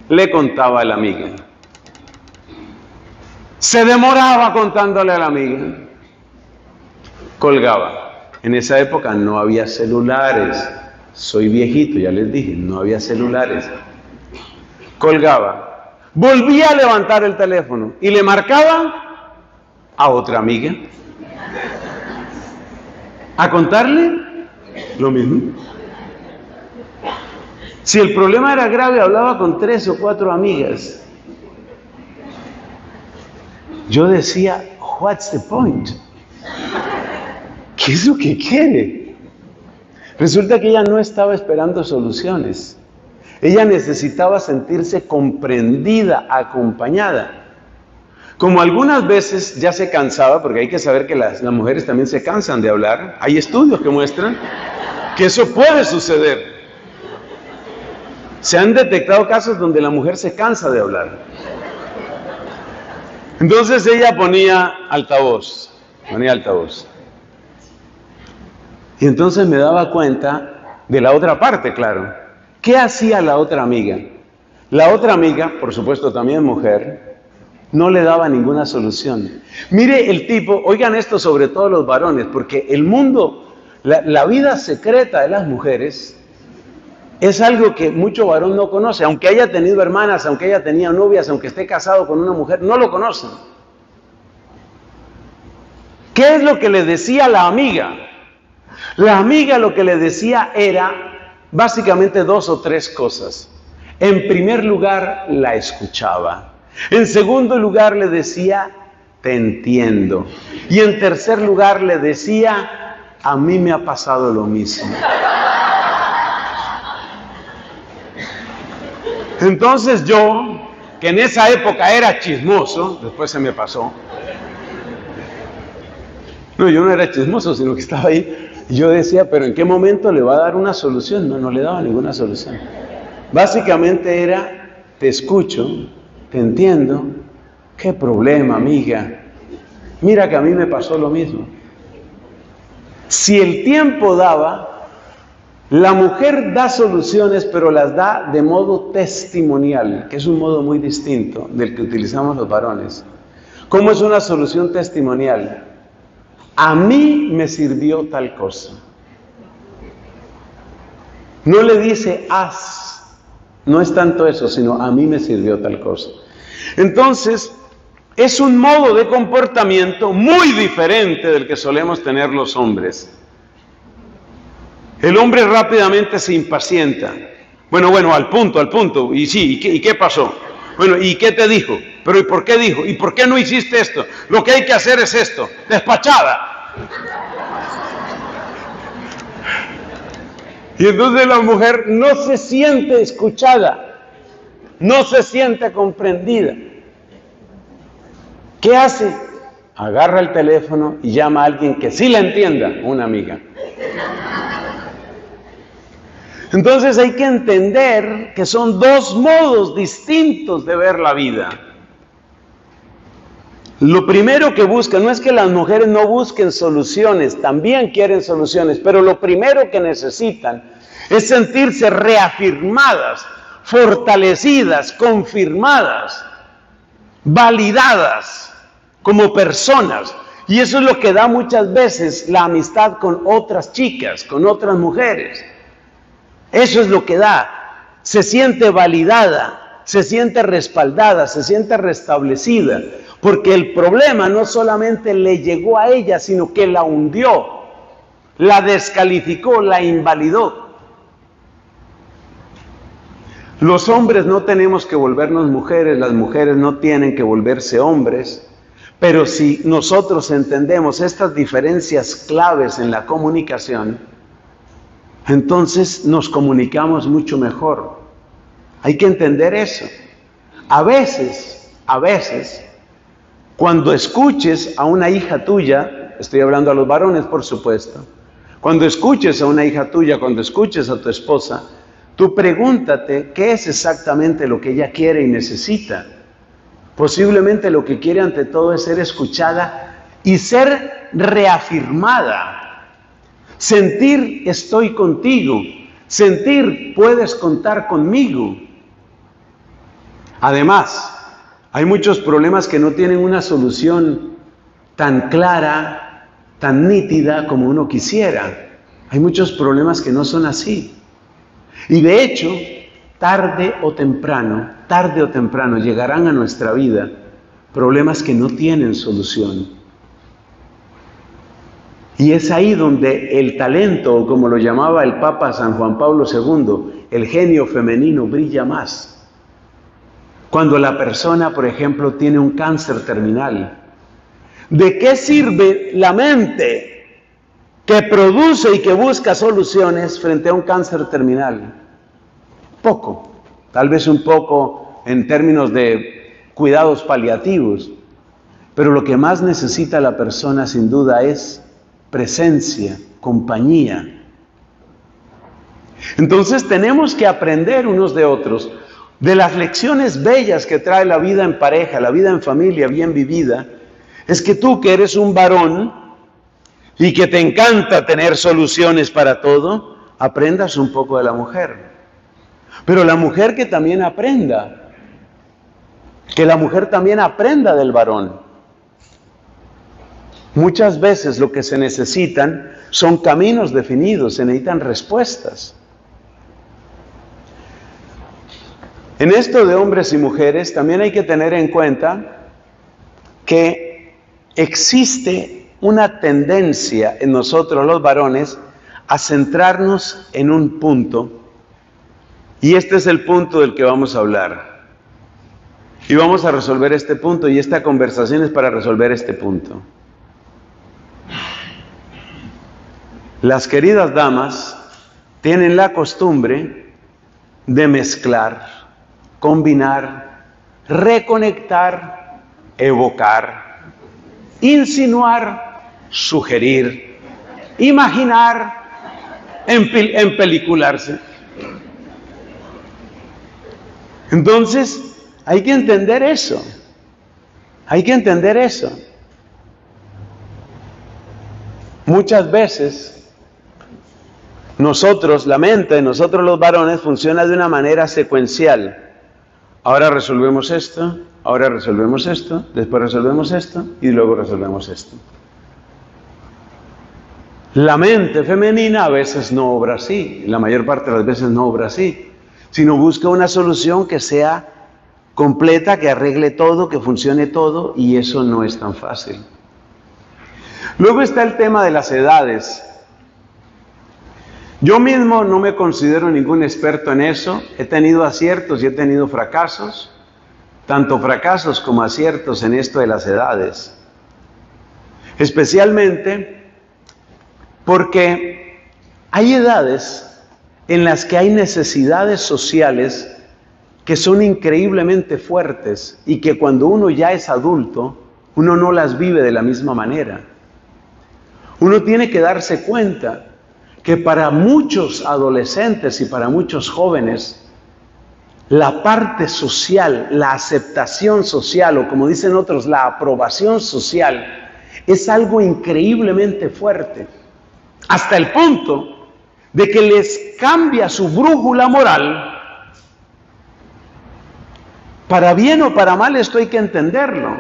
le contaba a la amiga. Se demoraba contándole a la amiga. Colgaba. En esa época no había celulares. Soy viejito, ya les dije, no había celulares. Colgaba. Volvía a levantar el teléfono y le marcaba a otra amiga. A contarle lo mismo. Si el problema era grave, hablaba con tres o cuatro amigas. Yo decía, what's the point? ¿Qué es lo que quiere? Resulta que ella no estaba esperando soluciones. Ella necesitaba sentirse comprendida, acompañada. Como algunas veces ya se cansaba, porque hay que saber que las, mujeres también se cansan de hablar, hay estudios que muestran que eso puede suceder. Se han detectado casos donde la mujer se cansa de hablar. Entonces ella ponía altavoz, ponía altavoz. Y entonces me daba cuenta de la otra parte, claro. ¿Qué hacía la otra amiga? La otra amiga, por supuesto también mujer, no le daba ninguna solución. Mire el tipo, oigan esto sobre todo los varones, porque el mundo, la, vida secreta de las mujeres es algo que mucho varón no conoce, aunque haya tenido hermanas, aunque haya tenido novias, aunque esté casado con una mujer, no lo conocen. ¿Qué es lo que le decía la amiga? La amiga lo que le decía era básicamente dos o tres cosas. En primer lugar, la escuchaba. En segundo lugar, le decía, te entiendo. Y en tercer lugar, le decía, a mí me ha pasado lo mismo. Entonces yo, que en esa época era chismoso, después se me pasó. No, yo no era chismoso, sino que estaba ahí. Yo decía, pero ¿en qué momento le va a dar una solución? No, no le daba ninguna solución. Básicamente era, te escucho, te entiendo, qué problema, amiga. Mira que a mí me pasó lo mismo. Si el tiempo daba, la mujer da soluciones, pero las da de modo testimonial, que es un modo muy distinto del que utilizamos los varones. ¿Cómo es una solución testimonial? A mí me sirvió tal cosa. No le dice haz, no es tanto eso, sino a mí me sirvió tal cosa. Entonces, es un modo de comportamiento muy diferente del que solemos tener los hombres. El hombre rápidamente se impacienta. Bueno, bueno, al punto, al punto. Y sí, ¿y qué, y qué pasó? Bueno, ¿y qué te dijo? Pero ¿y por qué dijo? ¿Y por qué no hiciste esto? Lo que hay que hacer es esto. Despachada. Y entonces la mujer no se siente escuchada, no se siente comprendida. ¿Qué hace? Agarra el teléfono y llama a alguien que sí la entienda, una amiga. Entonces hay que entender que son dos modos distintos de ver la vida. Lo primero que buscan, no es que las mujeres no busquen soluciones, también quieren soluciones, pero lo primero que necesitan es sentirse reafirmadas, fortalecidas, confirmadas, validadas como personas. Y eso es lo que da muchas veces la amistad con otras chicas, con otras mujeres. Eso es lo que da. Se siente validada, se siente respaldada, se siente restablecida. Porque el problema no solamente le llegó a ella, sino que la hundió, la descalificó, la invalidó. Los hombres no tenemos que volvernos mujeres, las mujeres no tienen que volverse hombres, pero si nosotros entendemos estas diferencias claves en la comunicación, entonces nos comunicamos mucho mejor. Hay que entender eso. A veces, a veces, cuando escuches a una hija tuya, estoy hablando a los varones por supuesto, cuando escuches a una hija tuya, cuando escuches a tu esposa, tú pregúntate qué es exactamente lo que ella quiere y necesita. Posiblemente lo que quiere ante todo es ser escuchada y ser reafirmada sentir estoy contigo, sentir puedes contar conmigo. Además, hay muchos problemas que no tienen una solución tan clara, tan nítida como uno quisiera. Hay muchos problemas que no son así. Y de hecho, tarde o temprano, tarde o temprano llegarán a nuestra vida problemas que no tienen solución. Y es ahí donde el talento, o como lo llamaba el Papa San Juan Pablo II, el genio femenino brilla más. Cuando la persona, por ejemplo, tiene un cáncer terminal. ¿De qué sirve la mente que produce y que busca soluciones frente a un cáncer terminal? Poco, tal vez un poco en términos de cuidados paliativos, pero lo que más necesita la persona sin duda es presencia, compañía. Entonces tenemos que aprender unos de otros de las lecciones bellas que trae la vida en pareja, la vida en familia bien vivida, es que tú que eres un varón y que te encanta tener soluciones para todo, aprendas un poco de la mujer. Pero la mujer que también aprenda, que la mujer también aprenda del varón. Muchas veces lo que se necesitan son caminos definidos, se necesitan respuestas. En esto de hombres y mujeres también hay que tener en cuenta que existe una tendencia en nosotros los varones a centrarnos en un punto y este es el punto del que vamos a hablar. Y vamos a resolver este punto y esta conversación es para resolver este punto. Las queridas damas tienen la costumbre de mezclar combinar, reconectar, evocar, insinuar, sugerir, imaginar, empelicularse. Entonces, hay que entender eso. Hay que entender eso. Muchas veces nosotros, la mente de nosotros los varones funciona de una manera secuencial. Ahora resolvemos esto, ahora resolvemos esto, después resolvemos esto y luego resolvemos esto. La mente femenina a veces no obra así, la mayor parte de las veces no obra así, sino busca una solución que sea completa, que arregle todo, que funcione todo, y eso no es tan fácil. Luego está el tema de las edades. Yo mismo no me considero ningún experto en eso, he tenido aciertos y he tenido fracasos, tanto fracasos como aciertos en esto de las edades. Especialmente porque hay edades en las que hay necesidades sociales que son increíblemente fuertes y que cuando uno ya es adulto, uno no las vive de la misma manera. Uno tiene que darse cuenta que para muchos adolescentes y para muchos jóvenes, la parte social, la aceptación social o como dicen otros, la aprobación social, es algo increíblemente fuerte, hasta el punto de que les cambia su brújula moral. Para bien o para mal esto hay que entenderlo.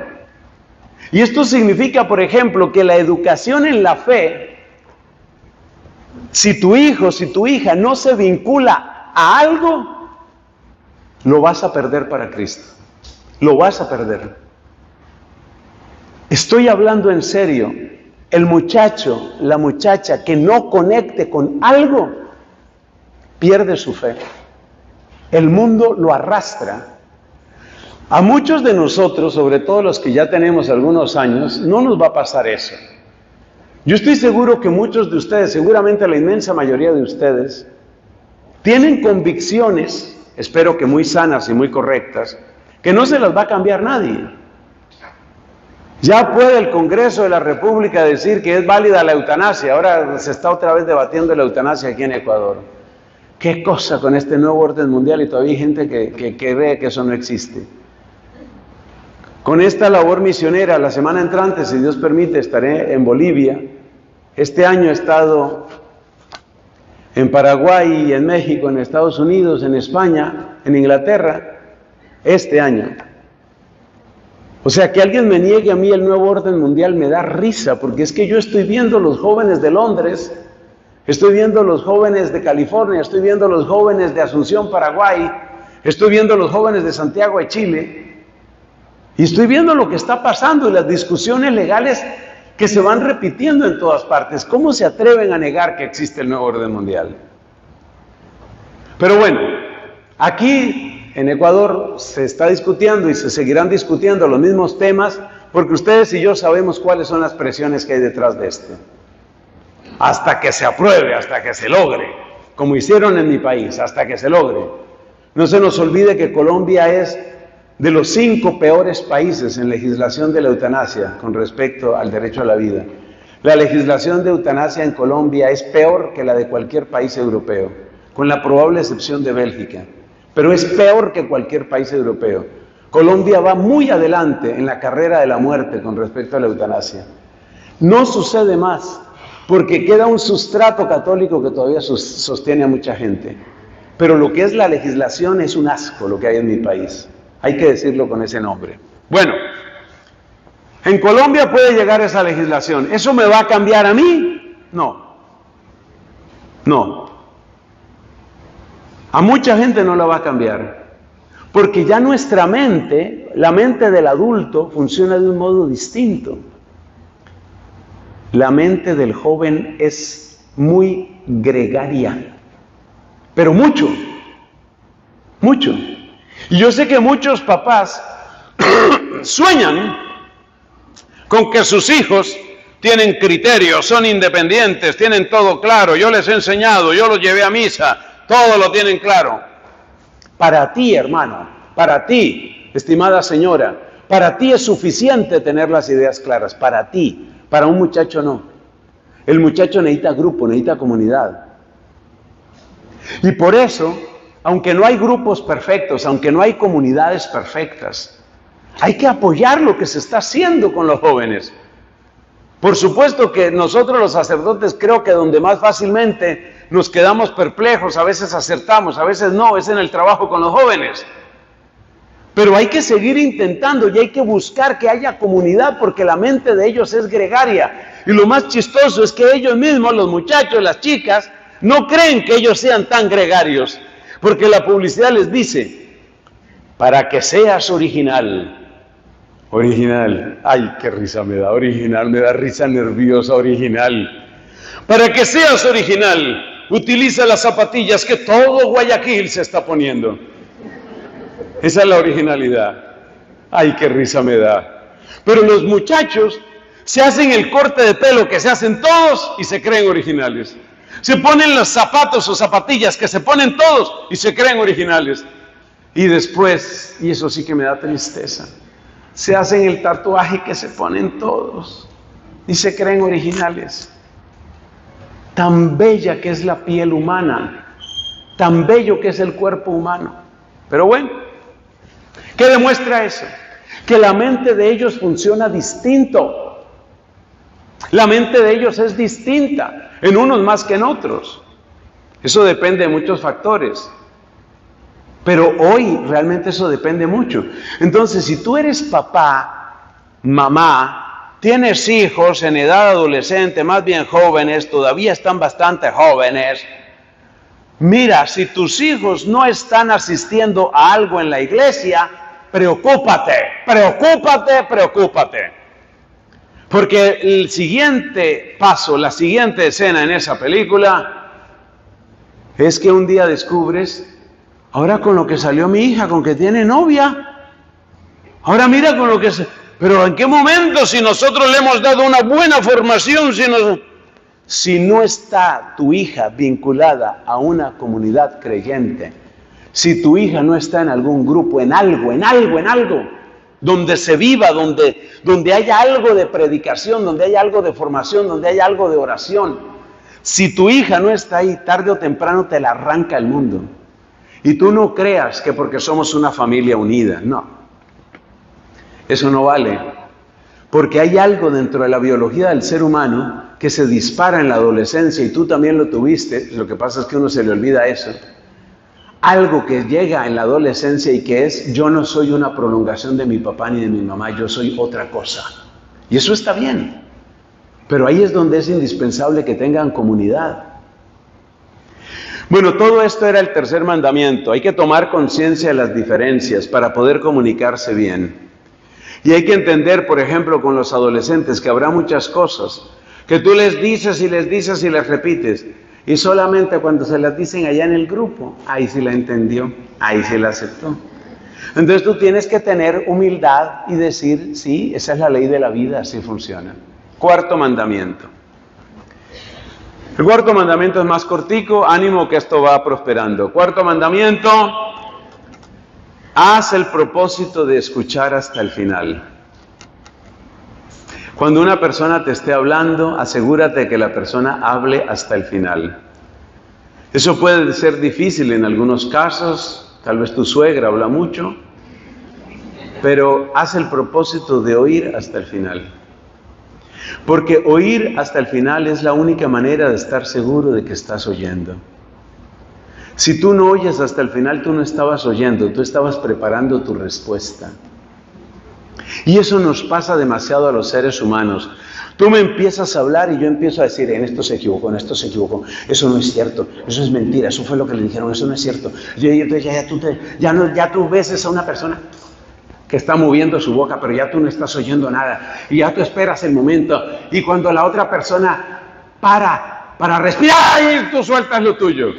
Y esto significa, por ejemplo, que la educación en la fe si tu hijo, si tu hija no se vincula a algo, lo vas a perder para Cristo. Lo vas a perder. Estoy hablando en serio. El muchacho, la muchacha que no conecte con algo, pierde su fe. El mundo lo arrastra. A muchos de nosotros, sobre todo los que ya tenemos algunos años, no nos va a pasar eso. Yo estoy seguro que muchos de ustedes, seguramente la inmensa mayoría de ustedes, tienen convicciones, espero que muy sanas y muy correctas, que no se las va a cambiar nadie. Ya puede el Congreso de la República decir que es válida la eutanasia. Ahora se está otra vez debatiendo la eutanasia aquí en Ecuador. ¿Qué cosa con este nuevo orden mundial? Y todavía hay gente que, que cree que eso no existe. Con esta labor misionera, la semana entrante, si Dios permite, estaré en Bolivia. Este año he estado en Paraguay en México, en Estados Unidos, en España, en Inglaterra, este año. O sea, que alguien me niegue a mí el nuevo orden mundial me da risa, porque es que yo estoy viendo los jóvenes de Londres, estoy viendo los jóvenes de California, estoy viendo los jóvenes de Asunción, Paraguay, estoy viendo los jóvenes de Santiago de Chile, y estoy viendo lo que está pasando y las discusiones legales que se van repitiendo en todas partes. ¿Cómo se atreven a negar que existe el nuevo orden mundial? Pero bueno, aquí en Ecuador se está discutiendo y se seguirán discutiendo los mismos temas porque ustedes y yo sabemos cuáles son las presiones que hay detrás de esto. Hasta que se apruebe, hasta que se logre, como hicieron en mi país, hasta que se logre. No se nos olvide que Colombia es de los cinco peores países en legislación de la eutanasia con respecto al derecho a la vida. La legislación de eutanasia en Colombia es peor que la de cualquier país europeo, con la probable excepción de Bélgica, pero es peor que cualquier país europeo. Colombia va muy adelante en la carrera de la muerte con respecto a la eutanasia. No sucede más, porque queda un sustrato católico que todavía sostiene a mucha gente. Pero lo que es la legislación es un asco lo que hay en mi país. Hay que decirlo con ese nombre. Bueno, en Colombia puede llegar esa legislación. ¿Eso me va a cambiar a mí? No. No. A mucha gente no la va a cambiar. Porque ya nuestra mente, la mente del adulto, funciona de un modo distinto. La mente del joven es muy gregaria. Pero mucho. Mucho. Y yo sé que muchos papás sueñan con que sus hijos tienen criterios, son independientes, tienen todo claro. Yo les he enseñado, yo los llevé a misa, todo lo tienen claro. Para ti, hermano, para ti, estimada señora, para ti es suficiente tener las ideas claras, para ti, para un muchacho no. El muchacho necesita grupo, necesita comunidad. Y por eso aunque no hay grupos perfectos, aunque no hay comunidades perfectas, hay que apoyar lo que se está haciendo con los jóvenes. Por supuesto que nosotros los sacerdotes creo que donde más fácilmente nos quedamos perplejos, a veces acertamos, a veces no, es en el trabajo con los jóvenes. Pero hay que seguir intentando y hay que buscar que haya comunidad porque la mente de ellos es gregaria. Y lo más chistoso es que ellos mismos, los muchachos, las chicas, no creen que ellos sean tan gregarios. Porque la publicidad les dice, para que seas original. Original. Ay, qué risa me da. Original, me da risa nerviosa, original. Para que seas original, utiliza las zapatillas que todo Guayaquil se está poniendo. Esa es la originalidad. Ay, qué risa me da. Pero los muchachos se hacen el corte de pelo que se hacen todos y se creen originales. Se ponen los zapatos o zapatillas que se ponen todos y se creen originales. Y después, y eso sí que me da tristeza, se hacen el tatuaje que se ponen todos y se creen originales. Tan bella que es la piel humana, tan bello que es el cuerpo humano. Pero bueno, ¿qué demuestra eso? Que la mente de ellos funciona distinto. La mente de ellos es distinta en unos más que en otros. Eso depende de muchos factores. Pero hoy realmente eso depende mucho. Entonces, si tú eres papá, mamá, tienes hijos en edad adolescente, más bien jóvenes, todavía están bastante jóvenes, mira, si tus hijos no están asistiendo a algo en la iglesia, preocúpate, preocúpate, preocúpate. Porque el siguiente paso, la siguiente escena en esa película es que un día descubres, ahora con lo que salió mi hija, con que tiene novia, ahora mira con lo que se... Pero ¿en qué momento si nosotros le hemos dado una buena formación, si, si no está tu hija vinculada a una comunidad creyente, si tu hija no está en algún grupo, en algo, en algo, en algo, donde se viva, donde, donde haya algo de predicación, donde haya algo de formación, donde haya algo de oración. Si tu hija no está ahí, tarde o temprano te la arranca el mundo. Y tú no creas que porque somos una familia unida, no. Eso no vale. Porque hay algo dentro de la biología del ser humano que se dispara en la adolescencia y tú también lo tuviste. Lo que pasa es que uno se le olvida eso algo que llega en la adolescencia y que es yo no soy una prolongación de mi papá ni de mi mamá, yo soy otra cosa. Y eso está bien. Pero ahí es donde es indispensable que tengan comunidad. Bueno, todo esto era el tercer mandamiento. Hay que tomar conciencia de las diferencias para poder comunicarse bien. Y hay que entender, por ejemplo, con los adolescentes que habrá muchas cosas que tú les dices y les dices y les repites. Y solamente cuando se las dicen allá en el grupo, ahí sí la entendió, ahí sí la aceptó. Entonces tú tienes que tener humildad y decir, sí, esa es la ley de la vida, así funciona. Cuarto mandamiento. El cuarto mandamiento es más cortico, ánimo que esto va prosperando. Cuarto mandamiento, Haz el propósito de escuchar hasta el final. Cuando una persona te esté hablando, asegúrate que la persona hable hasta el final. Eso puede ser difícil en algunos casos, tal vez tu suegra habla mucho, pero haz el propósito de oír hasta el final. Porque oír hasta el final es la única manera de estar seguro de que estás oyendo. Si tú no oyes hasta el final, tú no estabas oyendo, tú estabas preparando tu respuesta. Y eso nos pasa demasiado a los seres humanos. Tú me empiezas a hablar y yo empiezo a decir, en esto se equivocó, en esto se equivocó, eso no es cierto, eso es mentira, eso fue lo que le dijeron, eso no es cierto. Y entonces ya, tú, ya, no, ya tú ves a una persona que está moviendo su boca, pero ya tú no estás oyendo nada. Y ya tú esperas el momento. Y cuando la otra persona para para respirar, tú sueltas lo tuyo.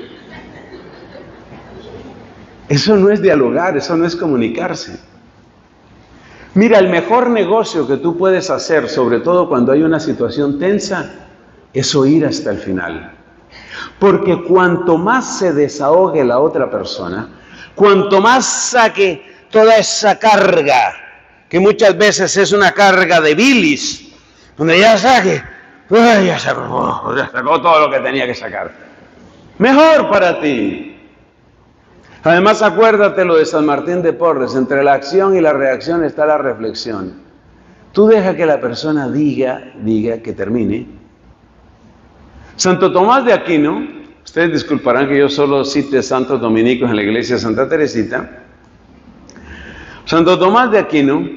Eso no es dialogar, eso no es comunicarse. Mira, el mejor negocio que tú puedes hacer, sobre todo cuando hay una situación tensa, es oír hasta el final. Porque cuanto más se desahogue la otra persona, cuanto más saque toda esa carga, que muchas veces es una carga de bilis, donde ya saque, ya sacó, todo lo que tenía que sacar. Mejor para ti. Además, acuérdate lo de San Martín de Porres, entre la acción y la reacción está la reflexión. Tú deja que la persona diga, diga, que termine. Santo Tomás de Aquino, ustedes disculparán que yo solo cite santos dominicos en la iglesia Santa Teresita. Santo Tomás de Aquino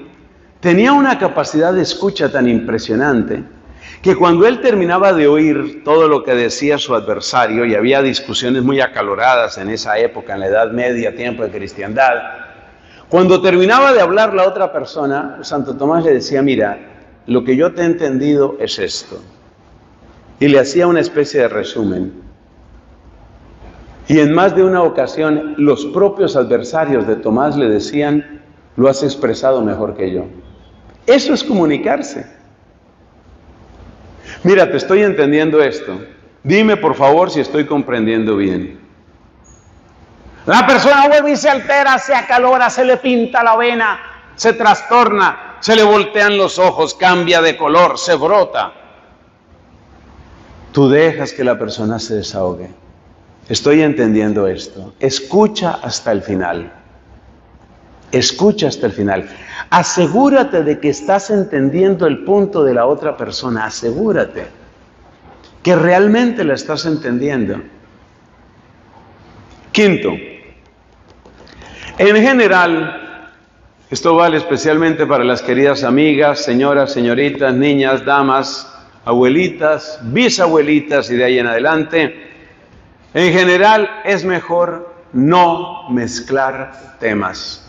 tenía una capacidad de escucha tan impresionante que cuando él terminaba de oír todo lo que decía su adversario, y había discusiones muy acaloradas en esa época, en la Edad Media, tiempo de cristiandad, cuando terminaba de hablar la otra persona, Santo Tomás le decía, mira, lo que yo te he entendido es esto. Y le hacía una especie de resumen. Y en más de una ocasión los propios adversarios de Tomás le decían, lo has expresado mejor que yo. Eso es comunicarse. Mira, te estoy entendiendo esto. Dime por favor si estoy comprendiendo bien. La persona vuelve y se altera, se acalora, se le pinta la vena, se trastorna, se le voltean los ojos, cambia de color, se brota. Tú dejas que la persona se desahogue. Estoy entendiendo esto. Escucha hasta el final. Escucha hasta el final. Asegúrate de que estás entendiendo el punto de la otra persona. Asegúrate que realmente la estás entendiendo. Quinto, en general, esto vale especialmente para las queridas amigas, señoras, señoritas, niñas, damas, abuelitas, bisabuelitas y de ahí en adelante. En general es mejor no mezclar temas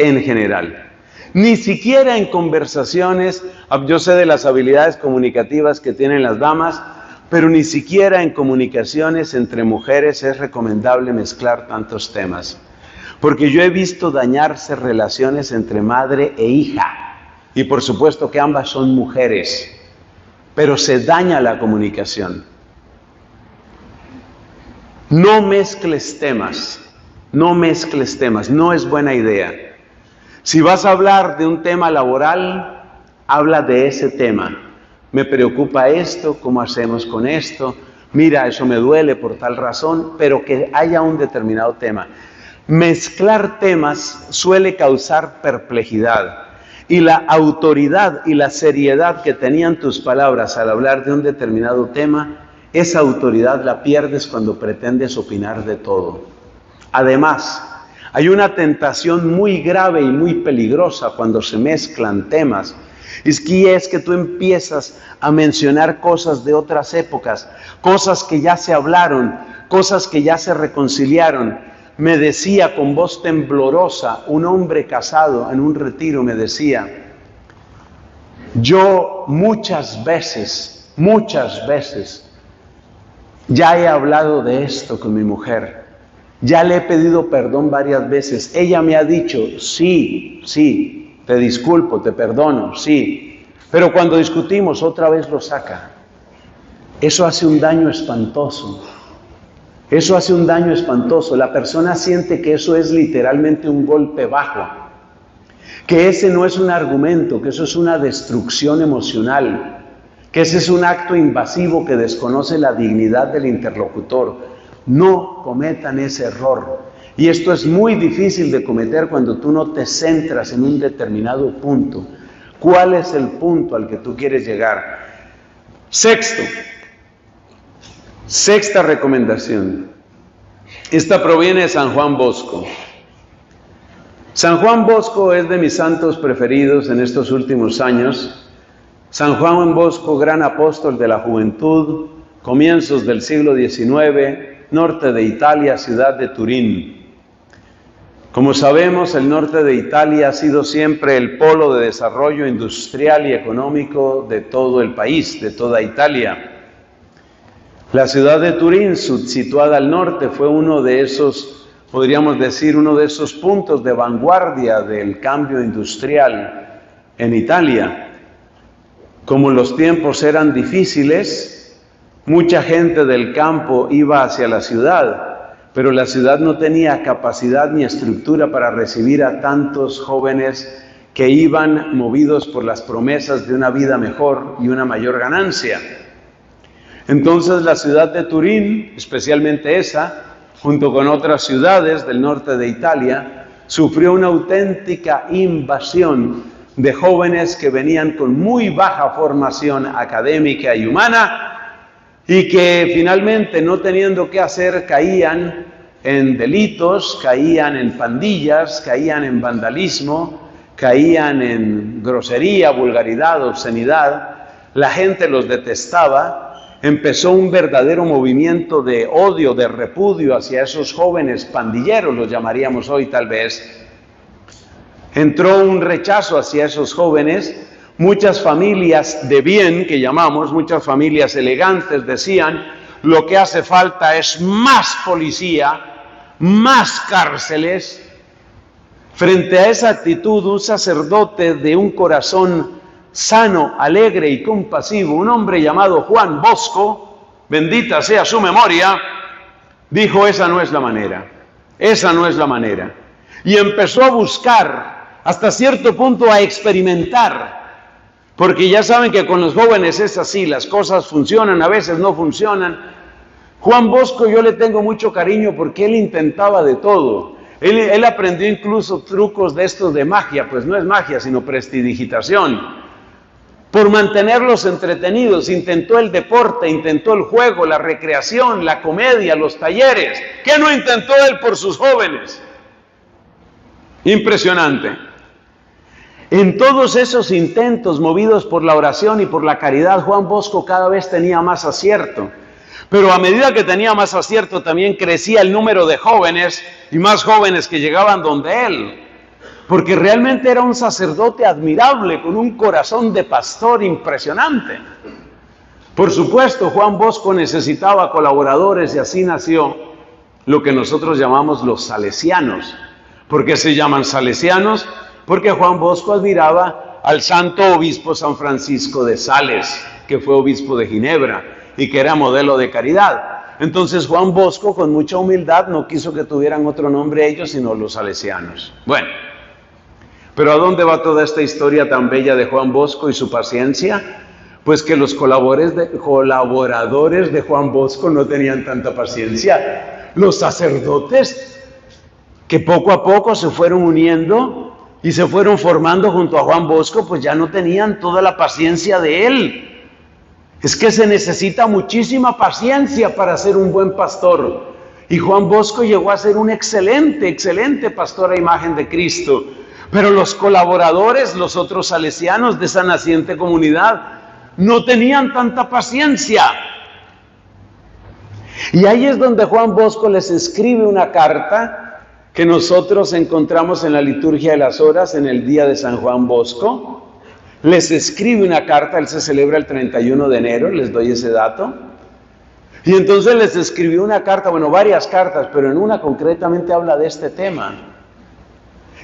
en general. Ni siquiera en conversaciones, yo sé de las habilidades comunicativas que tienen las damas, pero ni siquiera en comunicaciones entre mujeres es recomendable mezclar tantos temas. Porque yo he visto dañarse relaciones entre madre e hija. Y por supuesto que ambas son mujeres, pero se daña la comunicación. No mezcles temas, no mezcles temas, no es buena idea. Si vas a hablar de un tema laboral, habla de ese tema. Me preocupa esto, ¿cómo hacemos con esto? Mira, eso me duele por tal razón, pero que haya un determinado tema. Mezclar temas suele causar perplejidad y la autoridad y la seriedad que tenían tus palabras al hablar de un determinado tema, esa autoridad la pierdes cuando pretendes opinar de todo. Además, hay una tentación muy grave y muy peligrosa cuando se mezclan temas. Es que es que tú empiezas a mencionar cosas de otras épocas, cosas que ya se hablaron, cosas que ya se reconciliaron. Me decía con voz temblorosa un hombre casado en un retiro, me decía, yo muchas veces, muchas veces, ya he hablado de esto con mi mujer ya le he pedido perdón varias veces. Ella me ha dicho, sí, sí, te disculpo, te perdono, sí. Pero cuando discutimos otra vez lo saca. Eso hace un daño espantoso. Eso hace un daño espantoso. La persona siente que eso es literalmente un golpe bajo, que ese no es un argumento, que eso es una destrucción emocional, que ese es un acto invasivo que desconoce la dignidad del interlocutor. No cometan ese error. Y esto es muy difícil de cometer cuando tú no te centras en un determinado punto. ¿Cuál es el punto al que tú quieres llegar? Sexto, sexta recomendación. Esta proviene de San Juan Bosco. San Juan Bosco es de mis santos preferidos en estos últimos años. San Juan Bosco, gran apóstol de la juventud, comienzos del siglo XIX, norte de Italia, ciudad de Turín. Como sabemos, el norte de Italia ha sido siempre el polo de desarrollo industrial y económico de todo el país, de toda Italia. La ciudad de Turín, situada al norte, fue uno de esos, podríamos decir, uno de esos puntos de vanguardia del cambio industrial en Italia. Como los tiempos eran difíciles, mucha gente del campo iba hacia la ciudad pero la ciudad no tenía capacidad ni estructura para recibir a tantos jóvenes que iban movidos por las promesas de una vida mejor y una mayor ganancia. Entonces la ciudad de Turín, especialmente esa, junto con otras ciudades del norte de Italia, sufrió una auténtica invasión de jóvenes que venían con muy baja formación académica y humana y que finalmente no teniendo qué hacer caían en delitos, caían en pandillas, caían en vandalismo, caían en grosería, vulgaridad, obscenidad. La gente los detestaba. Empezó un verdadero movimiento de odio, de repudio hacia esos jóvenes pandilleros, los llamaríamos hoy tal vez. Entró un rechazo hacia esos jóvenes Muchas familias de bien, que llamamos, muchas familias elegantes, decían, lo que hace falta es más policía, más cárceles. Frente a esa actitud, un sacerdote de un corazón sano, alegre y compasivo, un hombre llamado Juan Bosco, bendita sea su memoria, dijo, esa no es la manera, esa no es la manera. Y empezó a buscar, hasta cierto punto a experimentar porque ya saben que con los jóvenes es así, las cosas funcionan, a veces no funcionan. Juan Bosco yo le tengo mucho cariño porque él intentaba de todo. Él, aprendió incluso trucos de estos de magia, pues no es magia, sino prestidigitación. Por mantenerlos entretenidos, intentó el deporte, intentó el juego, la recreación, la comedia, los talleres. ¿Qué no intentó él por sus jóvenes? Impresionante. En todos esos intentos movidos por la oración y por la caridad, Juan Bosco cada vez tenía más acierto. Pero a medida que tenía más acierto, también crecía el número de jóvenes y más jóvenes que llegaban donde él. Porque realmente era un sacerdote admirable, con un corazón de pastor impresionante. Por supuesto, Juan Bosco necesitaba colaboradores y así nació lo que nosotros llamamos los salesianos. ¿Por qué se llaman salesianos? Porque Juan Bosco admiraba al santo obispo San Francisco de Sales, que fue obispo de Ginebra y que era modelo de caridad. Entonces Juan Bosco, con mucha humildad, no quiso que tuvieran otro nombre ellos, sino los salesianos. Bueno, pero ¿a dónde va toda esta historia tan bella de Juan Bosco y su paciencia? Pues que los colaboradores de, Juan Bosco no tenían tanta paciencia. Los sacerdotes que poco a poco se fueron uniendo y se fueron formando junto a Juan Bosco, pues ya no tenían toda la paciencia de él. Es que se necesita muchísima paciencia para ser un buen pastor. Y Juan Bosco llegó a ser un excelente, excelente pastor a imagen de Cristo. Pero los colaboradores, los otros salesianos de esa naciente comunidad, no tenían tanta paciencia. Y ahí es donde Juan Bosco les escribe una carta que nosotros encontramos en la liturgia de las horas en el día de San Juan Bosco. Les escribe una carta, él se celebra el 31 de enero, les doy ese dato. Y entonces les escribió una carta, bueno, varias cartas, pero en una concretamente habla de este tema.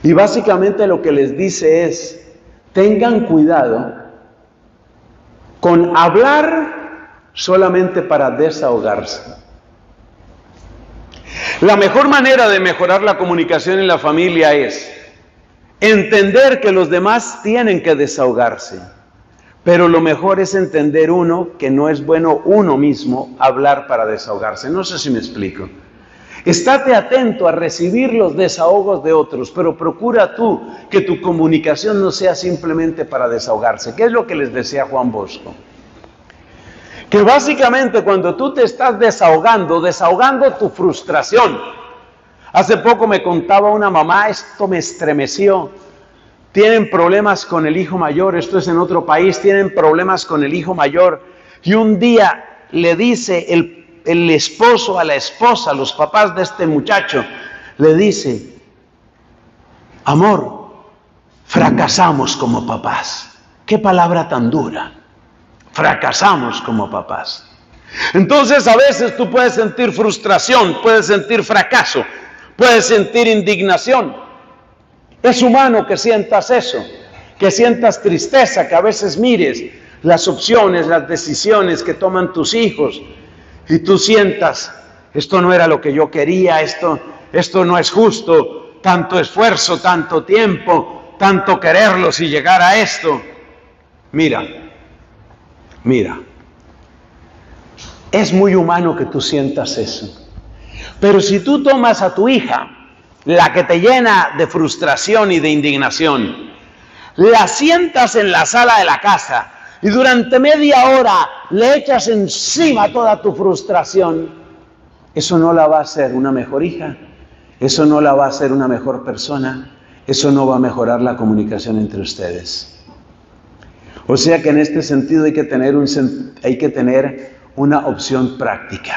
Y básicamente lo que les dice es, tengan cuidado con hablar solamente para desahogarse. La mejor manera de mejorar la comunicación en la familia es entender que los demás tienen que desahogarse. Pero lo mejor es entender uno que no es bueno uno mismo hablar para desahogarse. No sé si me explico. Estate atento a recibir los desahogos de otros, pero procura tú que tu comunicación no sea simplemente para desahogarse. ¿Qué es lo que les decía Juan Bosco? Que básicamente cuando tú te estás desahogando, desahogando tu frustración. Hace poco me contaba una mamá, esto me estremeció. Tienen problemas con el hijo mayor, esto es en otro país, tienen problemas con el hijo mayor. Y un día le dice el el esposo a la esposa, los papás de este muchacho, le dice, amor, fracasamos como papás. Qué palabra tan dura. Fracasamos como papás. Entonces a veces tú puedes sentir frustración, puedes sentir fracaso, puedes sentir indignación. Es humano que sientas eso, que sientas tristeza, que a veces mires las opciones, las decisiones que toman tus hijos, y tú sientas, esto no era lo que yo quería, esto, esto no es justo, tanto esfuerzo, tanto tiempo, tanto quererlos y llegar a esto. Mira, mira, es muy humano que tú sientas eso. Pero si tú tomas a tu hija, la que te llena de frustración y de indignación, la sientas en la sala de la casa y durante media hora le echas encima toda tu frustración, eso no la va a hacer una mejor hija, eso no la va a hacer una mejor persona, eso no va a mejorar la comunicación entre ustedes. O sea que en este sentido hay que tener, un, hay que tener una opción práctica.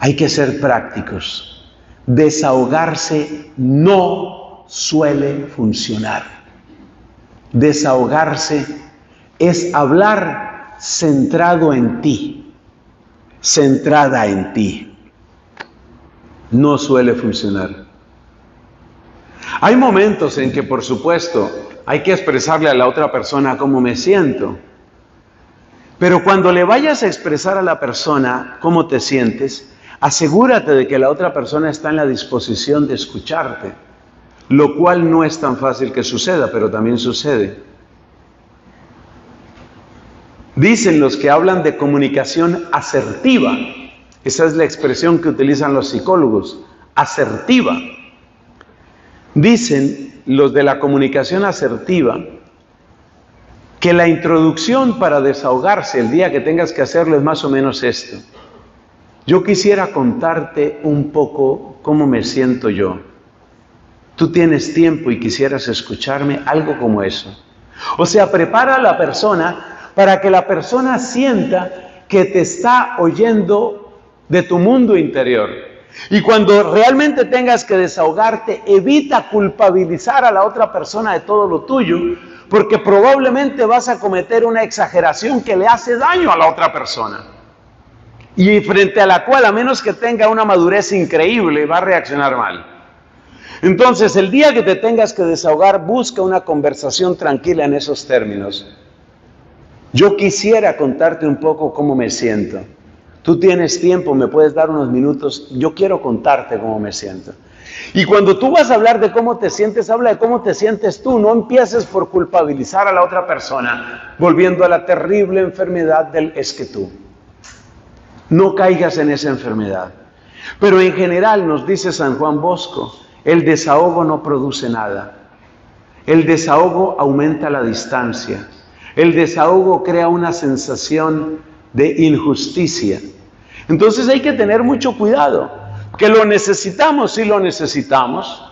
Hay que ser prácticos. Desahogarse no suele funcionar. Desahogarse es hablar centrado en ti, centrada en ti. No suele funcionar. Hay momentos en que, por supuesto, hay que expresarle a la otra persona cómo me siento. Pero cuando le vayas a expresar a la persona cómo te sientes, asegúrate de que la otra persona está en la disposición de escucharte, lo cual no es tan fácil que suceda, pero también sucede. Dicen los que hablan de comunicación asertiva, esa es la expresión que utilizan los psicólogos, asertiva. Dicen los de la comunicación asertiva que la introducción para desahogarse el día que tengas que hacerlo es más o menos esto. Yo quisiera contarte un poco cómo me siento yo. Tú tienes tiempo y quisieras escucharme algo como eso. O sea, prepara a la persona para que la persona sienta que te está oyendo de tu mundo interior. Y cuando realmente tengas que desahogarte, evita culpabilizar a la otra persona de todo lo tuyo, porque probablemente vas a cometer una exageración que le hace daño a la otra persona. Y frente a la cual, a menos que tenga una madurez increíble, va a reaccionar mal. Entonces, el día que te tengas que desahogar, busca una conversación tranquila en esos términos. Yo quisiera contarte un poco cómo me siento. Tú tienes tiempo, me puedes dar unos minutos. Yo quiero contarte cómo me siento. Y cuando tú vas a hablar de cómo te sientes, habla de cómo te sientes tú. No empieces por culpabilizar a la otra persona, volviendo a la terrible enfermedad del es que tú. No caigas en esa enfermedad. Pero en general nos dice San Juan Bosco, el desahogo no produce nada. El desahogo aumenta la distancia. El desahogo crea una sensación de injusticia. Entonces hay que tener mucho cuidado, que lo necesitamos, sí lo necesitamos,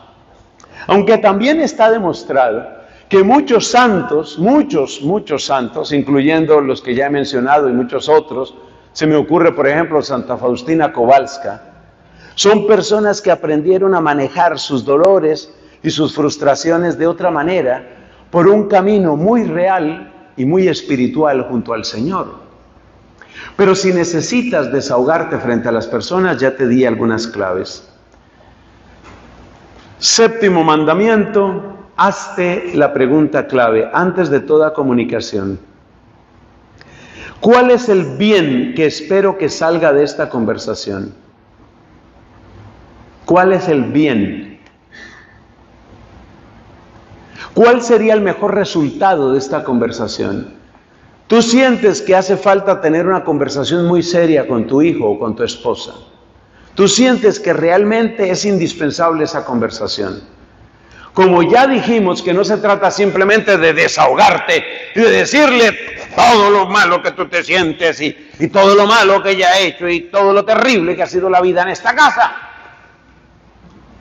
aunque también está demostrado que muchos santos, muchos, muchos santos, incluyendo los que ya he mencionado y muchos otros, se me ocurre por ejemplo Santa Faustina Kowalska, son personas que aprendieron a manejar sus dolores y sus frustraciones de otra manera por un camino muy real y muy espiritual junto al Señor. Pero si necesitas desahogarte frente a las personas, ya te di algunas claves. Séptimo mandamiento, hazte la pregunta clave antes de toda comunicación. ¿Cuál es el bien que espero que salga de esta conversación? ¿Cuál es el bien? ¿Cuál sería el mejor resultado de esta conversación? Tú sientes que hace falta tener una conversación muy seria con tu hijo o con tu esposa. Tú sientes que realmente es indispensable esa conversación. Como ya dijimos que no se trata simplemente de desahogarte y de decirle todo lo malo que tú te sientes y, todo lo malo que ella ha hecho y todo lo terrible que ha sido la vida en esta casa.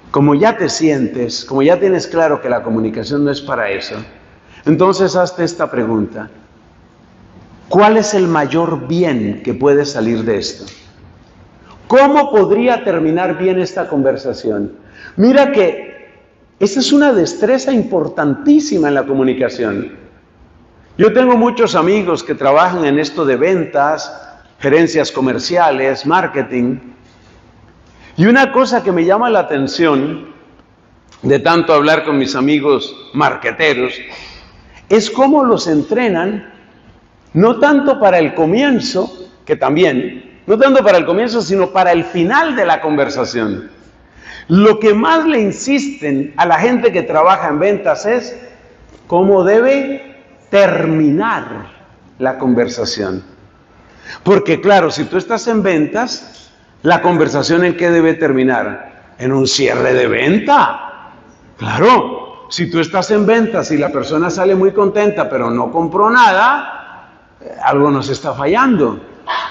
Como ya te sientes, como ya tienes claro que la comunicación no es para eso, entonces hazte esta pregunta. ¿Cuál es el mayor bien que puede salir de esto? ¿Cómo podría terminar bien esta conversación? Mira que esa es una destreza importantísima en la comunicación. Yo tengo muchos amigos que trabajan en esto de ventas, gerencias comerciales, marketing, y una cosa que me llama la atención de tanto hablar con mis amigos marqueteros es cómo los entrenan, no tanto para el comienzo, que también, no tanto para el comienzo, sino para el final de la conversación. Lo que más le insisten a la gente que trabaja en ventas es cómo debe terminar la conversación. Porque claro, si tú estás en ventas, ¿La conversación en qué debe terminar? En un cierre de venta. Claro, si tú estás en ventas y la persona sale muy contenta pero no compró nada, algo nos está fallando.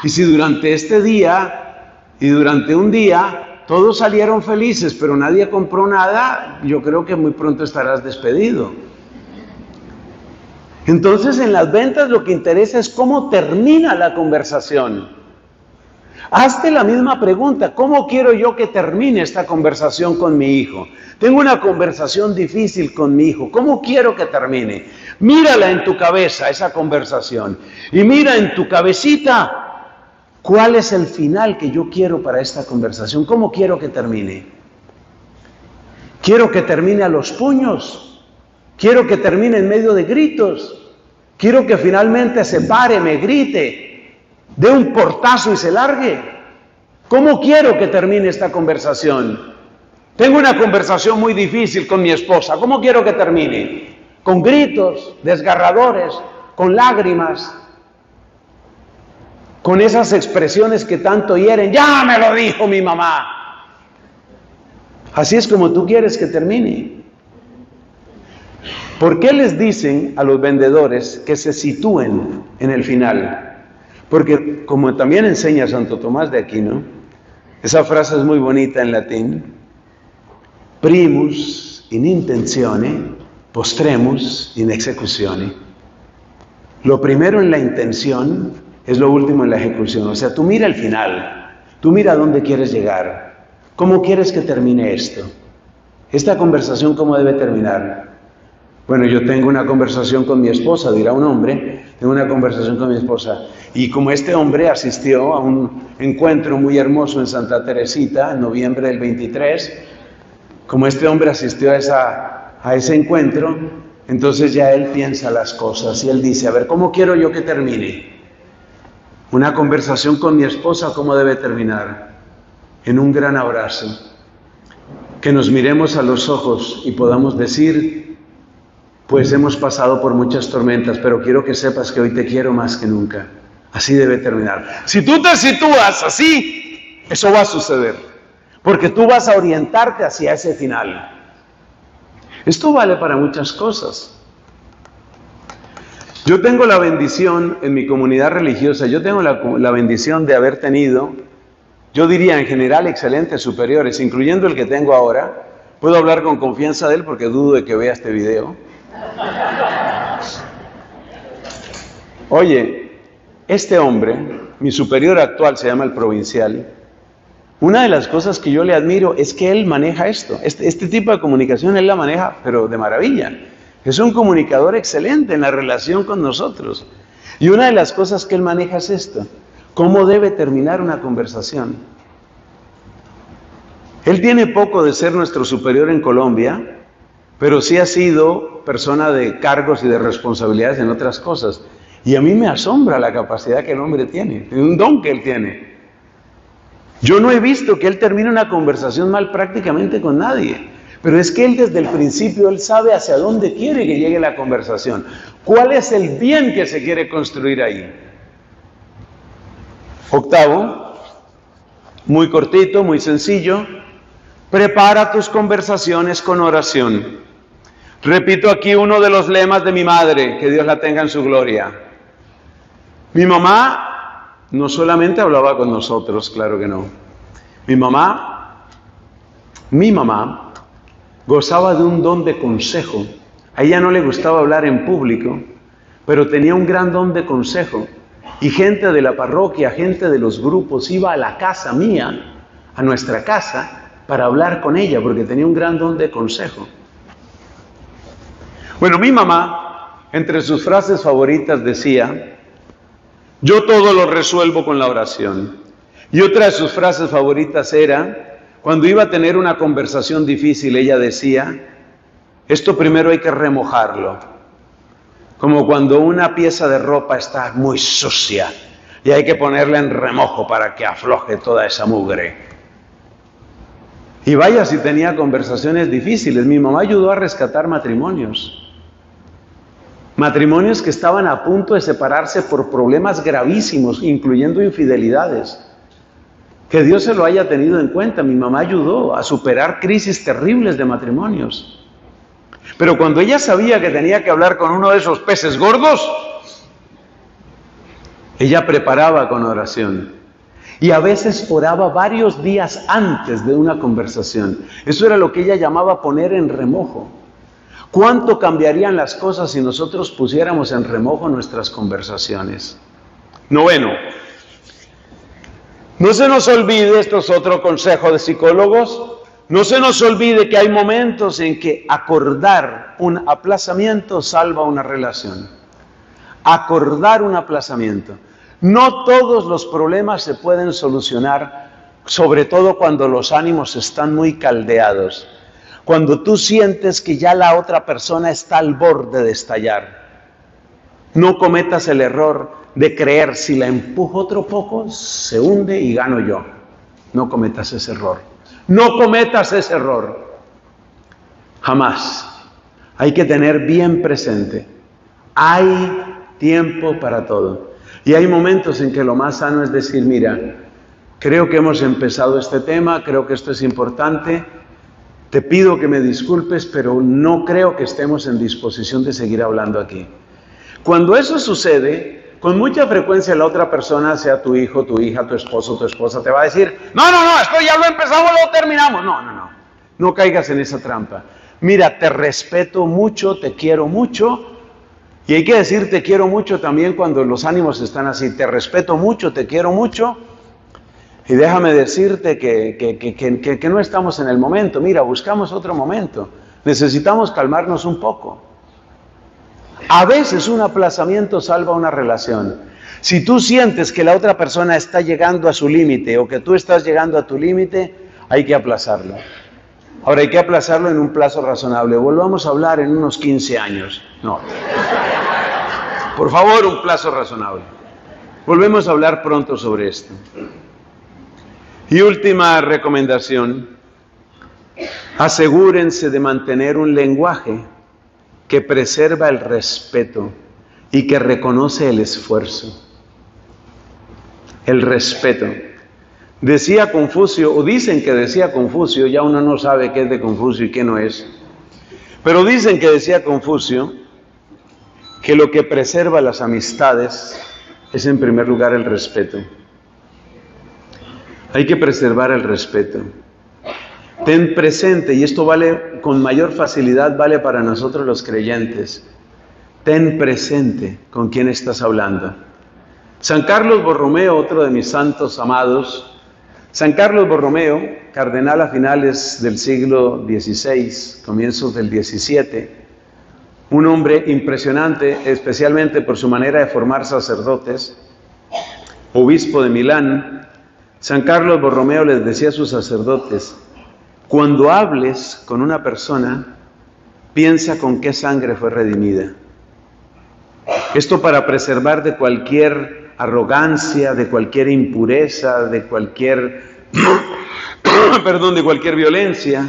Y si durante este día y durante un día todos salieron felices pero nadie compró nada, yo creo que muy pronto estarás despedido. Entonces en las ventas lo que interesa es cómo termina la conversación. Hazte la misma pregunta, ¿cómo quiero yo que termine esta conversación con mi hijo? Tengo una conversación difícil con mi hijo, ¿cómo quiero que termine? Mírala en tu cabeza esa conversación y mira en tu cabecita cuál es el final que yo quiero para esta conversación, ¿cómo quiero que termine? Quiero que termine a los puños, quiero que termine en medio de gritos, quiero que finalmente se pare, me grite, dé un portazo y se largue. ¿Cómo quiero que termine esta conversación? Tengo una conversación muy difícil con mi esposa. ¿Cómo quiero que termine? Con gritos desgarradores, con lágrimas, con esas expresiones que tanto hieren. Ya me lo dijo mi mamá. Así es como tú quieres que termine. ¿Por qué les dicen a los vendedores que se sitúen en el final? Porque como también enseña Santo Tomás de Aquino, esa frase es muy bonita en latín, primus in intentione, postremus in execuzione. Lo primero en la intención es lo último en la ejecución. O sea, tú mira el final, tú mira dónde quieres llegar, cómo quieres que termine esto. Esta conversación, ¿cómo debe terminar? Bueno, yo tengo una conversación con mi esposa, dirá un hombre, tengo una conversación con mi esposa. Y como este hombre asistió a un encuentro muy hermoso en Santa Teresita en noviembre del 23, como este hombre asistió a, esa, a ese encuentro, entonces ya él piensa las cosas y él dice, a ver, ¿cómo quiero yo que termine? Una conversación con mi esposa, ¿cómo debe terminar? En un gran abrazo. Que nos miremos a los ojos y podamos decir, pues hemos pasado por muchas tormentas, pero quiero que sepas que hoy te quiero más que nunca. Así debe terminar. Si tú te sitúas así, eso va a suceder, porque tú vas a orientarte hacia ese final. Esto vale para muchas cosas. Yo tengo la bendición en mi comunidad religiosa, yo tengo la, la, bendición de haber tenido, yo diría en general, excelentes superiores, incluyendo el que tengo ahora. Puedo hablar con confianza de él porque dudo de que vea este video. Oye, este hombre, mi superior actual se llama el provincial, una de las cosas que yo le admiro es que él maneja esto, este, este, tipo de comunicación él la maneja, pero de maravilla. Es un comunicador excelente en la relación con nosotros. Y una de las cosas que él maneja es esto, cómo debe terminar una conversación. Él tiene poco de ser nuestro superior en Colombia, pero sí ha sido persona de cargos y de responsabilidades en otras cosas. Y a mí me asombra la capacidad que el hombre tiene, un don que él tiene. Yo no he visto que él termine una conversación mal prácticamente con nadie. Pero es que él desde el principio, él sabe hacia dónde quiere que llegue la conversación. ¿Cuál es el bien que se quiere construir ahí? Octavo, muy cortito, muy sencillo. Prepara tus conversaciones con oración. Repito aquí uno de los lemas de mi madre, que Dios la tenga en su gloria. Mi mamá no solamente hablaba con nosotros, claro que no. Mi mamá, mi mamá, gozaba de un don de consejo. A ella no le gustaba hablar en público, pero tenía un gran don de consejo. Y gente de la parroquia, gente de los grupos iba a la casa mía, a nuestra casa, para hablar con ella, porque tenía un gran don de consejo. Bueno, mi mamá, entre sus frases favoritas decía, yo todo lo resuelvo con la oración. Y otra de sus frases favoritas era, cuando iba a tener una conversación difícil, ella decía, esto primero hay que remojarlo. Como cuando una pieza de ropa está muy sucia y hay que ponerla en remojo para que afloje toda esa mugre. Y vaya si tenía conversaciones difíciles. Mi mamá ayudó a rescatar matrimonios. Matrimonios que estaban a punto de separarse por problemas gravísimos, incluyendo infidelidades. Que Dios se lo haya tenido en cuenta. Mi mamá ayudó a superar crisis terribles de matrimonios. Pero cuando ella sabía que tenía que hablar con uno de esos peces gordos, ella preparaba con oración. Y a veces oraba varios días antes de una conversación. Eso era lo que ella llamaba poner en remojo. ¿Cuánto cambiarían las cosas si nosotros pusiéramos en remojo nuestras conversaciones? Noveno, no se nos olvide, esto es otro consejo de psicólogos, no se nos olvide que hay momentos en que acordar un aplazamiento salva una relación. Acordar un aplazamiento. No todos los problemas se pueden solucionar, sobre todo cuando los ánimos están muy caldeados. Cuando tú sientes que ya la otra persona está al borde de estallar, no cometas el error de creer si la empujo otro poco, se hunde y gano yo. No cometas ese error. No cometas ese error. Jamás. Hay que tener bien presente. Hay tiempo para todo. Y hay momentos en que lo más sano es decir, mira, creo que hemos empezado este tema, creo que esto es importante, te pido que me disculpes, pero no creo que estemos en disposición de seguir hablando aquí. Cuando eso sucede, con mucha frecuencia la otra persona, sea tu hijo, tu hija, tu esposo, tu esposa, te va a decir, no, no, no, esto ya lo empezamos, lo terminamos. No, no, no, no caigas en esa trampa. Mira, te respeto mucho, te quiero mucho, y hay que decir te quiero mucho también cuando los ánimos están así, te respeto mucho, te quiero mucho, y déjame decirte que, no estamos en el momento. Mira, buscamos otro momento. Necesitamos calmarnos un poco. A veces un aplazamiento salva una relación. Si tú sientes que la otra persona está llegando a su límite o que tú estás llegando a tu límite, hay que aplazarlo. Ahora hay que aplazarlo en un plazo razonable. Volvamos a hablar en unos 15 años. No. Por favor, un plazo razonable. Volvemos a hablar pronto sobre esto. Y última recomendación, asegúrense de mantener un lenguaje que preserva el respeto y que reconoce el esfuerzo. El respeto. Decía Confucio, o dicen que decía Confucio, ya uno no sabe qué es de Confucio y qué no es, pero dicen que decía Confucio que lo que preserva las amistades es en primer lugar el respeto. Hay que preservar el respeto. Ten presente, y esto vale con mayor facilidad, vale para nosotros los creyentes. Ten presente con quién estás hablando. San Carlos Borromeo, otro de mis santos amados, San Carlos Borromeo, cardenal a finales del siglo XVI, comienzos del XVII, un hombre impresionante, especialmente por su manera de formar sacerdotes, obispo de Milán, San Carlos Borromeo les decía a sus sacerdotes, cuando hables con una persona, piensa con qué sangre fue redimida. Esto para preservar de cualquier arrogancia, de cualquier impureza, de cualquier perdón, de cualquier violencia,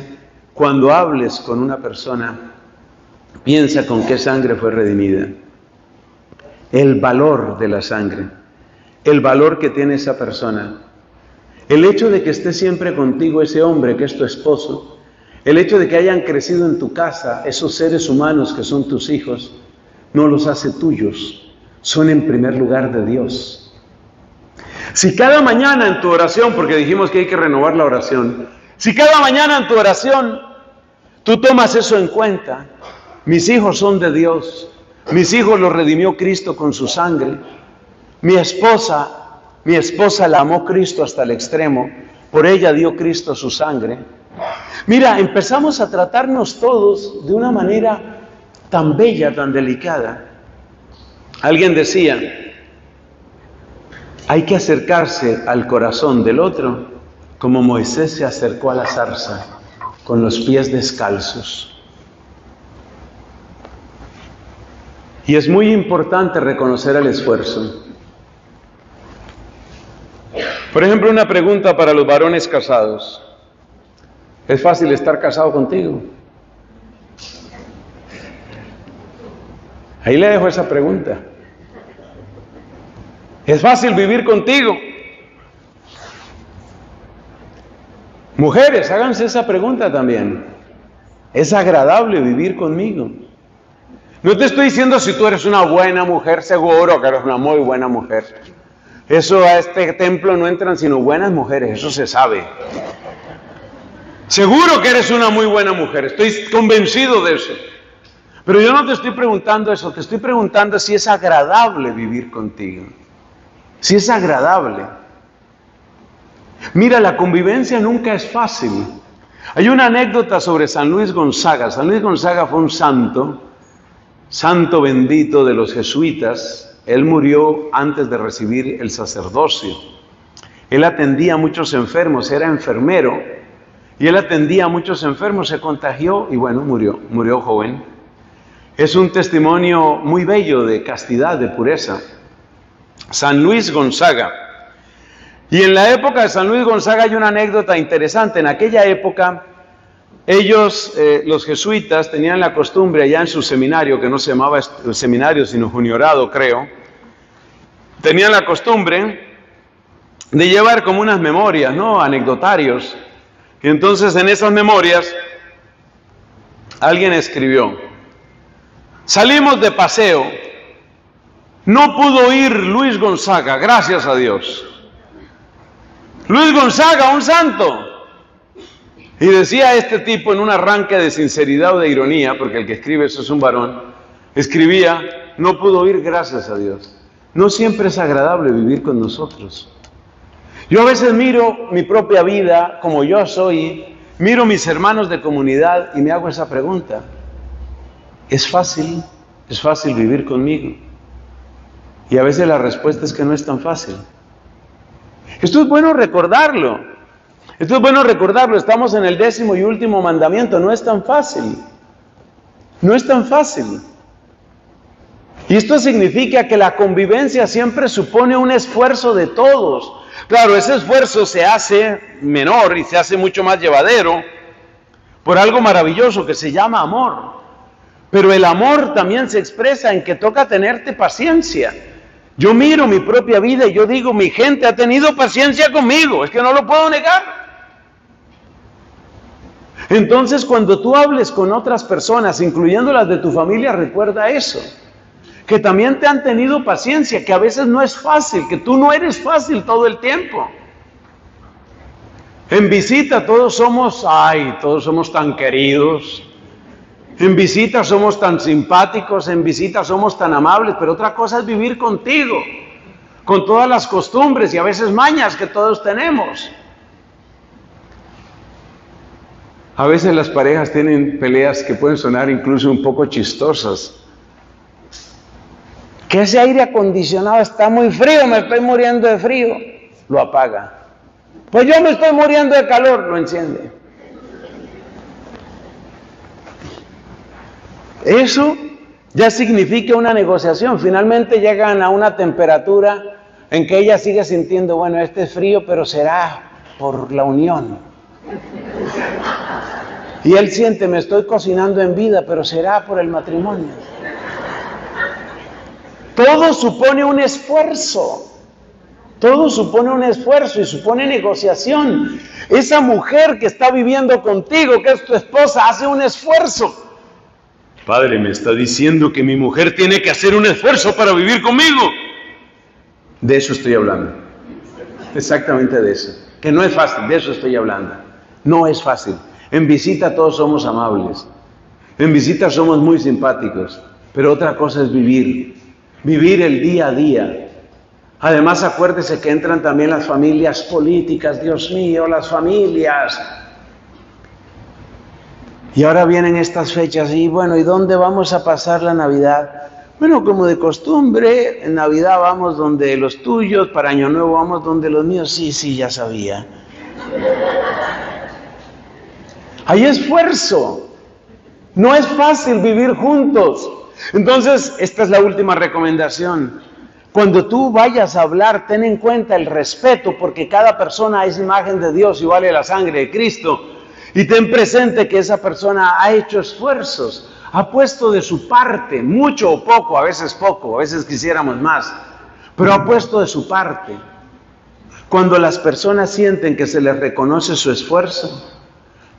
cuando hables con una persona, piensa con qué sangre fue redimida. El valor de la sangre, el valor que tiene esa persona. El hecho de que esté siempre contigo ese hombre que es tu esposo, el hecho de que hayan crecido en tu casa esos seres humanos que son tus hijos, no los hace tuyos, son en primer lugar de Dios. Si cada mañana en tu oración, porque dijimos que hay que renovar la oración, si cada mañana en tu oración tú tomas eso en cuenta, mis hijos son de Dios, mis hijos los redimió Cristo con su sangre, mi esposa, mi esposa la amó Cristo hasta el extremo, por ella dio Cristo su sangre. Mira, empezamos a tratarnos todos de una manera tan bella, tan delicada. Alguien decía, hay que acercarse al corazón del otro como Moisés se acercó a la zarza con los pies descalzos. Y es muy importante reconocer el esfuerzo. Por ejemplo, una pregunta para los varones casados. ¿Es fácil estar casado contigo? Ahí le dejo esa pregunta. ¿Es fácil vivir contigo? Mujeres, háganse esa pregunta también. ¿Es agradable vivir conmigo? No te estoy diciendo si tú eres una buena mujer, seguro que eres una muy buena mujer. Eso a este templo no entran sino buenas mujeres, eso se sabe. Seguro que eres una muy buena mujer, estoy convencido de eso. Pero yo no te estoy preguntando eso, te estoy preguntando si es agradable vivir contigo. Si es agradable. Mira, la convivencia nunca es fácil. Hay una anécdota sobre San Luis Gonzaga. San Luis Gonzaga fue un santo, santo bendito de los jesuitas. Él murió antes de recibir el sacerdocio. Él atendía a muchos enfermos, era enfermero y él atendía a muchos enfermos, se contagió y bueno, murió, murió joven. Es un testimonio muy bello de castidad, de pureza. San Luis Gonzaga. Y en la época de San Luis Gonzaga hay una anécdota interesante. En aquella época, ellos, eh, los jesuitas, tenían la costumbre allá en su seminario, que no se llamaba seminario, sino juniorado, creo, tenían la costumbre de llevar como unas memorias, ¿no? Anecdotarios y entonces en esas memorias alguien escribió, salimos de paseo, no pudo ir Luis Gonzaga, gracias a Dios. Luis Gonzaga, un santo. Y decía este tipo en un arranque de sinceridad o de ironía, porque el que escribe eso es un varón, escribía, no pudo ir gracias a Dios. No siempre es agradable vivir con nosotros. Yo a veces miro mi propia vida como yo soy, miro mis hermanos de comunidad y me hago esa pregunta. ¿Es fácil? ¿Es fácil vivir conmigo? Y a veces la respuesta es que no es tan fácil. Esto es bueno recordarlo. Esto es bueno recordarlo. Estamos en el décimo y último mandamiento. No es tan fácil. No es tan fácil. Y esto significa que la convivencia siempre supone un esfuerzo de todos. Claro, ese esfuerzo se hace menor y se hace mucho más llevadero por algo maravilloso que se llama amor. Pero el amor también se expresa en que toca tenerte paciencia. Yo miro mi propia vida y yo digo, mi gente ha tenido paciencia conmigo, es que no lo puedo negar. Entonces, cuando tú hables con otras personas, incluyendo las de tu familia, recuerda eso que también te han tenido paciencia, que a veces no es fácil, que tú no eres fácil todo el tiempo. En visita todos somos, ay, todos somos tan queridos. En visita somos tan simpáticos, en visita somos tan amables, pero otra cosa es vivir contigo, con todas las costumbres y a veces mañas que todos tenemos. A veces las parejas tienen peleas que pueden sonar incluso un poco chistosas que ese aire acondicionado está muy frío, me estoy muriendo de frío, lo apaga. Pues yo me estoy muriendo de calor, lo enciende. Eso ya significa una negociación. Finalmente llegan a una temperatura en que ella sigue sintiendo, bueno, este es frío, pero será por la unión. Y él siente, me estoy cocinando en vida, pero será por el matrimonio. Todo supone un esfuerzo. Todo supone un esfuerzo y supone negociación. Esa mujer que está viviendo contigo, que es tu esposa, hace un esfuerzo. Padre, me está diciendo que mi mujer tiene que hacer un esfuerzo para vivir conmigo. De eso estoy hablando. Exactamente de eso. Que no es fácil, de eso estoy hablando. No es fácil. En visita todos somos amables. En visita somos muy simpáticos. Pero otra cosa es vivir. Vivir el día a día. Además, acuérdese que entran también las familias políticas, Dios mío, las familias. Y ahora vienen estas fechas y bueno, ¿y dónde vamos a pasar la Navidad? Bueno, como de costumbre, en Navidad vamos donde los tuyos, para Año Nuevo vamos donde los míos. Sí, sí, ya sabía. Hay esfuerzo. No es fácil vivir juntos. Entonces, esta es la última recomendación. Cuando tú vayas a hablar, ten en cuenta el respeto, porque cada persona es imagen de Dios y vale la sangre de Cristo. Y ten presente que esa persona ha hecho esfuerzos, ha puesto de su parte, mucho o poco, a veces poco, a veces quisiéramos más, pero ha puesto de su parte. Cuando las personas sienten que se les reconoce su esfuerzo,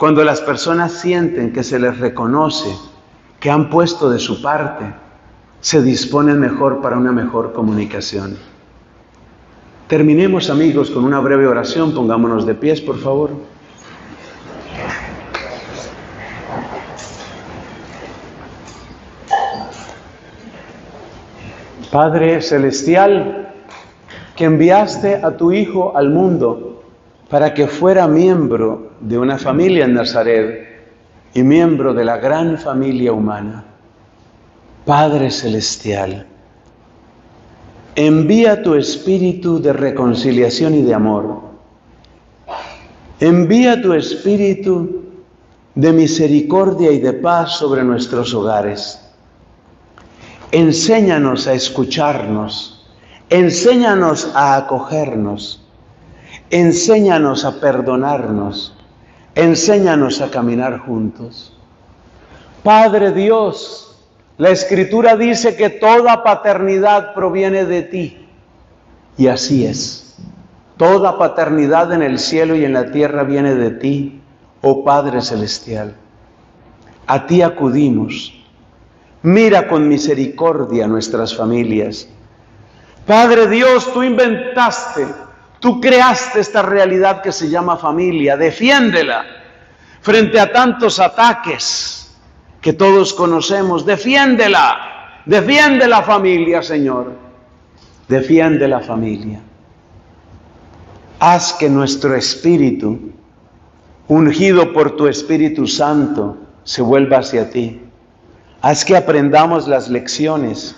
cuando las personas sienten que se les reconoce que han puesto de su parte, se disponen mejor para una mejor comunicación. Terminemos amigos con una breve oración, pongámonos de pies por favor. Padre Celestial, que enviaste a tu Hijo al mundo para que fuera miembro de una familia en Nazaret y miembro de la gran familia humana. Padre Celestial, envía tu espíritu de reconciliación y de amor. Envía tu espíritu de misericordia y de paz sobre nuestros hogares. Enséñanos a escucharnos, enséñanos a acogernos, enséñanos a perdonarnos, enséñanos a caminar juntos. Padre Dios, la escritura dice que toda paternidad proviene de ti. Y así es. Toda paternidad en el cielo y en la tierra viene de ti, oh Padre Celestial. A ti acudimos. Mira con misericordia nuestras familias. Padre Dios, tú inventaste, tú creaste esta realidad que se llama familia. Defiéndela frente a tantos ataques que todos conocemos. Defiéndela, defiende la familia, Señor. Defiende la familia. Haz que nuestro espíritu, ungido por tu Espíritu Santo, se vuelva hacia ti. Haz que aprendamos las lecciones,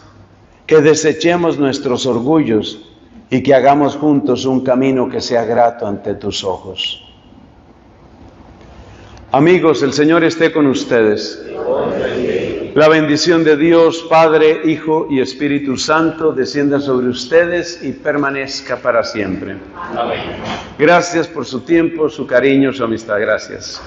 que desechemos nuestros orgullos y que hagamos juntos un camino que sea grato ante tus ojos. Amigos, el Señor esté con ustedes. La bendición de Dios, Padre, Hijo y Espíritu Santo, descienda sobre ustedes y permanezca para siempre. Gracias por su tiempo, su cariño, su amistad. Gracias.